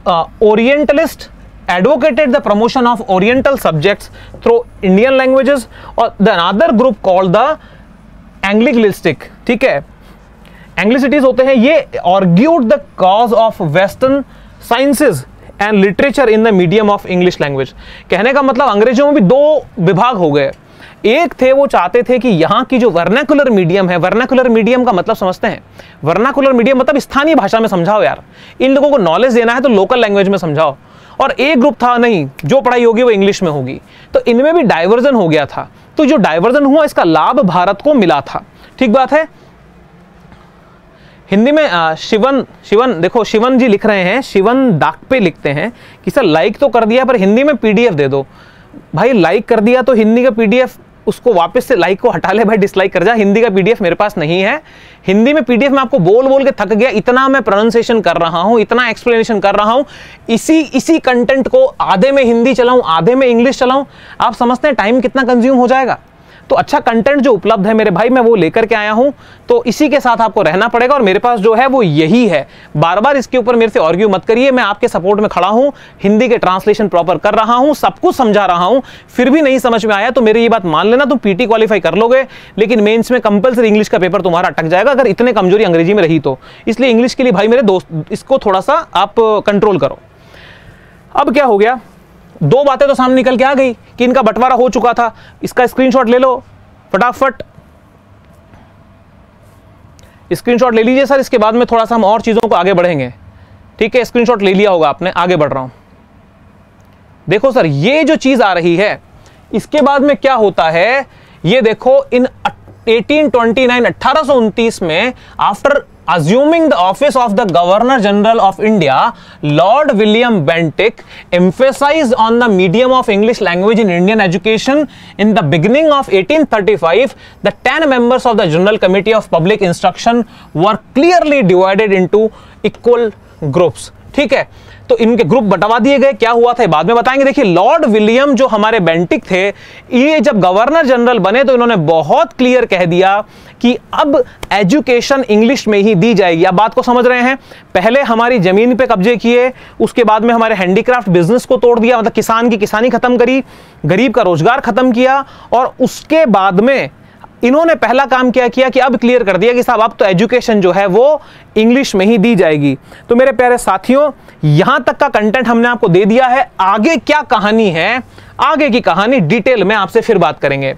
orientalist advocated the promotion of oriental subjects through indian languages, or the another group called the anglicalistic. ठीक है? एंग्लिसिटीज होते हैं, ये argued the cause of western sciences and literature in the medium of English language कहने का मतलब अंग्रेज़ों में भी दो विभाग हो गए। एक थे वो चाहते थे कि यहाँ की जो वर्नाकुलर मीडियम है वर्नाकुलर मीडियम का मतलब समझते हैं। वर्नाकुलर मीडियम मतलब स्थानीय भाषा में समझाओ यार। इन लोगों को नॉलेज देना है तो लोकल लैंग्वेज में समझाओ। और एक ग्रुप था, नहीं, जो पढ़ाई होगी वो इंग्लिश में होगी। तो इनमें भी डाइवर्जन हो गया था। तो जो डाइवर्जन हुआ, इसका लाभ भारत को मिला था। ठीक बात है? हिंदी में आ, शिवन शिवन देखो शिवन जी लिख रहे हैं शिवन दाक पे लिखते हैं कि सर लाइक तो कर दिया पर हिंदी में पीडीएफ दे दो। भाई लाइक कर दिया तो हिंदी का पीडीएफ उसको वापस से लाइक को हटा ले भाई डिसलाइक कर जा हिंदी का पीडीएफ मेरे पास नहीं है। हिंदी में पीडीएफ में आपको बोल बोल के थक गया इतना मैं प्रोनाउंसिएशन कर रहा हूँ इतना एक्सप्लेनेशन कर रहा हूँ इसी इसी कंटेंट को आधे में हिंदी चलाऊं आधे में इंग्लिश चलाऊं आप समझते हैं टाइम कितना कंज्यूम हो जाएगा? तो अच्छा कंटेंट जो उपलब्ध है मेरे भाई, मैं वो लेकर के आया हूँ। तो इसी के साथ आपको रहना पड़ेगा और मेरे पास जो है वो यही है। बार बार इसके ऊपर मेरे से आर्ग्यू मत करिए, मैं आपके सपोर्ट में खड़ा हूँ, हिंदी के ट्रांसलेशन प्रॉपर कर रहा हूँ, सब कुछ समझा रहा हूँ। फिर भी नहीं समझ में आया तो मेरी ये बात मान लेना, तुम पीटी क्वालिफाई कर लोगे, लेकिन मेन्स में कंपलसरी इंग्लिश का पेपर तुम्हारा अटक जाएगा, अगर इतने कमज़ोरी अंग्रेज़ी में रही तो। इसलिए इंग्लिश के लिए भाई मेरे दोस्त, इसको थोड़ा सा आप कंट्रोल करो। अब क्या हो गया? दो बातें तो सामने निकल के आ गई कि इनका बंटवारा हो चुका था। इसका स्क्रीनशॉट ले लो, फटाफट। स्क्रीनशॉट ले लीजिए सर, इसके बाद में थोड़ा सा हम और चीज़ों को आगे बढ़ेंगे। ठीक है स्क्रीनशॉट ले लिया होगा आपने, आगे बढ़ रहा हूँ। देखो सर, ये जो चीज़ आ रही है, इसके बाद में क्या होता है, ये देखो इन 1829 1829 में after assuming the office of the governor general of india lord william bentinck emphasized on the medium of english language in indian education in the beginning of 1835 the 10 members of the general committee of public instruction were clearly divided into equal groups ठीक है तो इनके group बंटवा दिए गए। क्या हुआ था बाद में बताएँगे। देखिए, लॉर्ड विलियम जो हमारे बेंटिक थे, ये जब गवर्नर जनरल बने तो इन्होंने बहुत क्लियर कह दिया कि अब एजुकेशन इंग्लिश में ही दी जाएगी। आप बात को समझ रहे हैं? पहले हमारी ज़मीन पे कब्जे किए, उसके बाद में हमारे हैंडीक्राफ्ट बिज़नेस को तोड़ दिया मतलब किसान की किसानी खत्म करी, गरीब का रोज़गार खत्म किया और उसके बाद में इन्होंने पहला काम क्या किया कि अब क्लियर कर दिया कि साहब, अब तो एजुकेशन जो है वो इंग्लिश में ही दी जाएगी। तो मेरे प्यारे साथियों, यहाँ तक का कंटेंट हमने आपको दे दिया है। आगे क्या कहानी है? आगे की कहानी डिटेल में आपसे फिर बात करेंगे।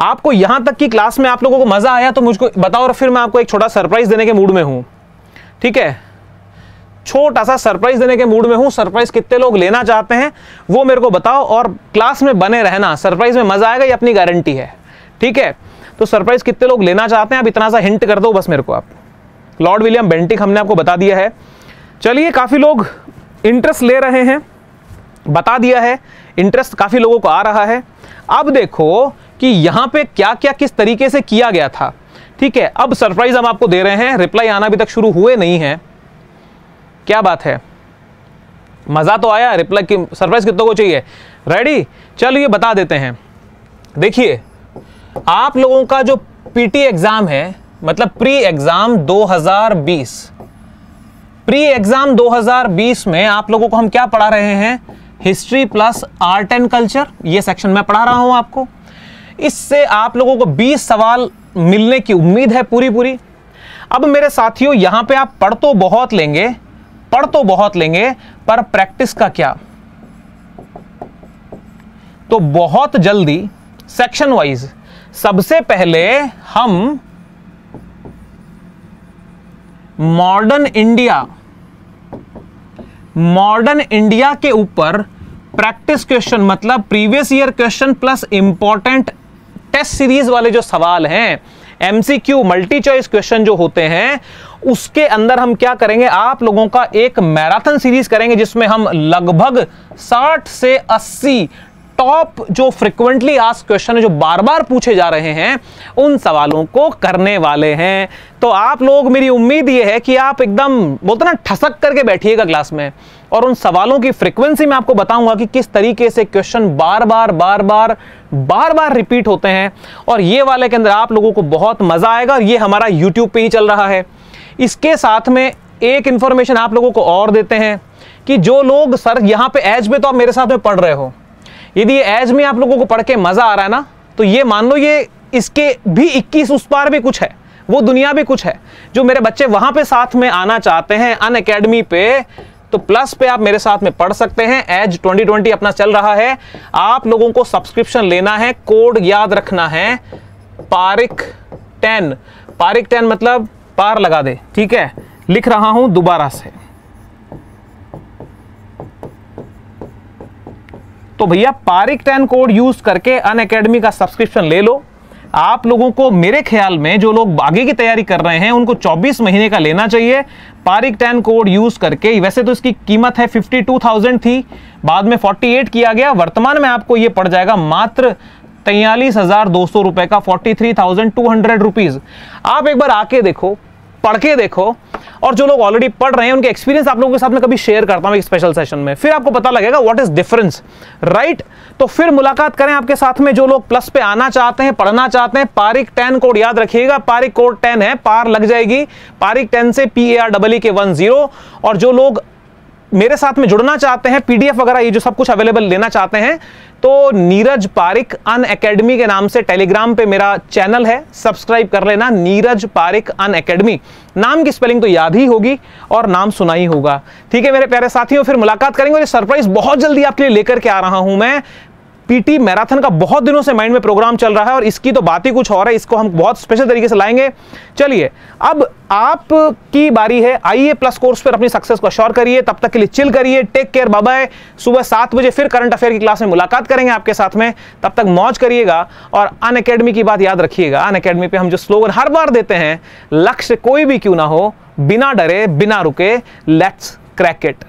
आपको यहाँ तक की क्लास में आप लोगों को मज़ा आया तो मुझको बताओ और फिर मैं आपको एक छोटा सरप्राइज़ देने के मूड में हूँ। ठीक है? छोटा सा सरप्राइज़ देने के मूड में हूँ। सरप्राइज़ कितने लोग लेना चाहते हैं, वो मेरे को बताओ और क्लास में बने रहना। सरप्राइज़ में मज़ा आएगा, ये अपनी गारंटी है। ठीक है? तो सरप्राइज़ कितने लोग लेना चाहते हैं? अब इतना सा हिंट कर दो बस मेरे को आप। लॉर्ड विलियम बेंटिक हमने आपको बता दिया है। चलिए, काफ़ी लोग इंटरेस्ट ले रहे हैं, बता दिया है इंटरेस्ट काफ़ी लोगों को आ रहा है। अब देखो कि यहाँ पे क्या क्या किस तरीके से किया गया था। ठीक है, अब सरप्राइज़ हम आपको दे रहे हैं, रिप्लाई आना अभी तक शुरू हुए नहीं है। क्या बात है? मज़ा तो आया, रिप्लाई सरप्राइज़ कितनों को चाहिए? रेडी चलो ये बता देते हैं। देखिए आप लोगों का जो पीटी एग्ज़ाम है मतलब प्री एग्ज़ाम 2020 प्री एग्ज़ाम 2020 में आप लोगों को हम क्या पढ़ा रहे हैं? History plus art and culture ये सेक्शन मैं पढ़ा रहा हूँ आपको। इससे आप लोगों को 20 सवाल मिलने की उम्मीद है पूरी पूरी अब मेरे साथियों, यहाँ पे आप पढ़ तो बहुत लेंगे, पढ़ तो बहुत लेंगे, पर प्रैक्टिस का क्या? तो बहुत जल्दी सेक्शन वाइज सबसे पहले हम मॉडर्न इंडिया मॉडर्न इंडिया के ऊपर प्रैक्टिस क्वेश्चन मतलब previous year question plus important test series वाले जो सवाल हैं एमसीक्यू मल्टी चॉइस क्वेश्चन जो होते हैं, उसके अंदर हम क्या करेंगे? आप लोगों का एक मैराथन सीरीज़ करेंगे, जिसमें हम लगभग 60 से 80 टॉप जो फ्रिक्वेंटली आस्क क्वेश्चन है, जो बार बार पूछे जा रहे हैं, उन सवालों को करने वाले हैं। तो आप लोग, मेरी उम्मीद ये है कि आप एकदम, बोलते ना, ठसक करके बैठिएगा क्लास में। और उन सवालों की फ्रीक्वेंसी में आपको बताऊँगा कि किस तरीके से क्वेश्चन बार बार बार बार बार बार रिपीट होते हैं। और ये वाले के अंदर आप लोगों को बहुत मज़ा आएगा और ये हमारा यूट्यूब पे ही चल रहा है। इसके साथ में एक इंफॉर्मेशन आप लोगों को और देते हैं कि जो लोग, सर, यहाँ पे एज में तो आप मेरे साथ में पढ़ रहे हो। यदि एज में आप लोगों को पढ़ के मज़ा आ रहा है ना तो ये मान लो ये इसके भी 21 उस पार भी कुछ है, वो दुनिया भी कुछ है, जो मेरे बच्चे वहाँ पे साथ में आना चाहते हैं, अन अकेडमी पे तो प्लस पे आप मेरे साथ में पढ़ सकते हैं एज 2020 अपना चल रहा है। आप लोगों को सब्सक्रिप्शन लेना है कोड याद रखना है, पारिक टेन पारिक टेन मतलब पार लगा दे, ठीक है? लिख रहा हूँ दोबारा से। तो भैया पारिक टेन कोड यूज़ करके अन अकेडमी का सब्सक्रिप्शन ले लो। आप लोगों को मेरे ख्याल में जो लोग आगे की तैयारी कर रहे हैं उनको 24 महीने का लेना चाहिए। पारिक टेन कोड यूज़ करके वैसे तो इसकी कीमत है 52,000 थी बाद में 48 किया गया। वर्तमान में आपको ये पड़ जाएगा मात्र तैयलीस हज़ार दो सौ रुपए का forty three thousand two hundred आप एक बार आके देखो पढ़ के देखो। और जो लोग ऑलरेडी पढ़ रहे हैं, उनके एक्सपीरियंस आप लोगों के साथ में कभी शेयर करता हूँ एक स्पेशल सेशन में। फिर आपको पता लगेगा व्हाट इज़ डिफरेंस राइट तो फिर मुलाकात करें आपके साथ में, जो लोग प्लस पे आना चाहते हैं, पढ़ना चाहते हैं, पारिक टेन कोड याद रखिएगा। पारिक कोड टेन है, पार लग जाएगी। पारिक टेन से पी ए आर डबल के वन ज़ीरो और जो लोग मेरे साथ में जुड़ना चाहते हैं पीडीएफ वगैरह ये जो सब कुछ अवेलेबल लेना चाहते हैं तो नीरज पारिक अन अकेडमी के नाम से टेलीग्राम पे मेरा चैनल है। सब्सक्राइब कर लेना, नीरज पारिक अन अकेडमी नाम की स्पेलिंग तो याद ही होगी और नाम सुना ही होगा। ठीक है मेरे प्यारे साथियों, फिर मुलाकात करेंगे और सरप्राइज़ बहुत जल्दी आपके लिए लेकर के आ रहा हूँ मैं। पीटी मैराथन का बहुत दिनों से माइंड में प्रोग्राम चल रहा है और इसकी तो बात ही कुछ और है, इसको हम बहुत स्पेशल तरीके से लाएँगे। चलिए, अब आपकी बारी है, आइए प्लस कोर्स पर अपनी सक्सेस को श्योर करिए, तब तक के लिए चिल करिए टेक केयर बाय सुबह सात बजे फिर करंट अफेयर की क्लास में मुलाकात करेंगे आपके साथ में, तब तक मौज करिएगा और अन की बात याद रखिएगा। अन अकेडमी पे हम जो स्लोगन हर बार देते हैं, लक्ष्य कोई भी क्यों ना हो, बिना डरे, बिना रुके लेट्स क्रैक इट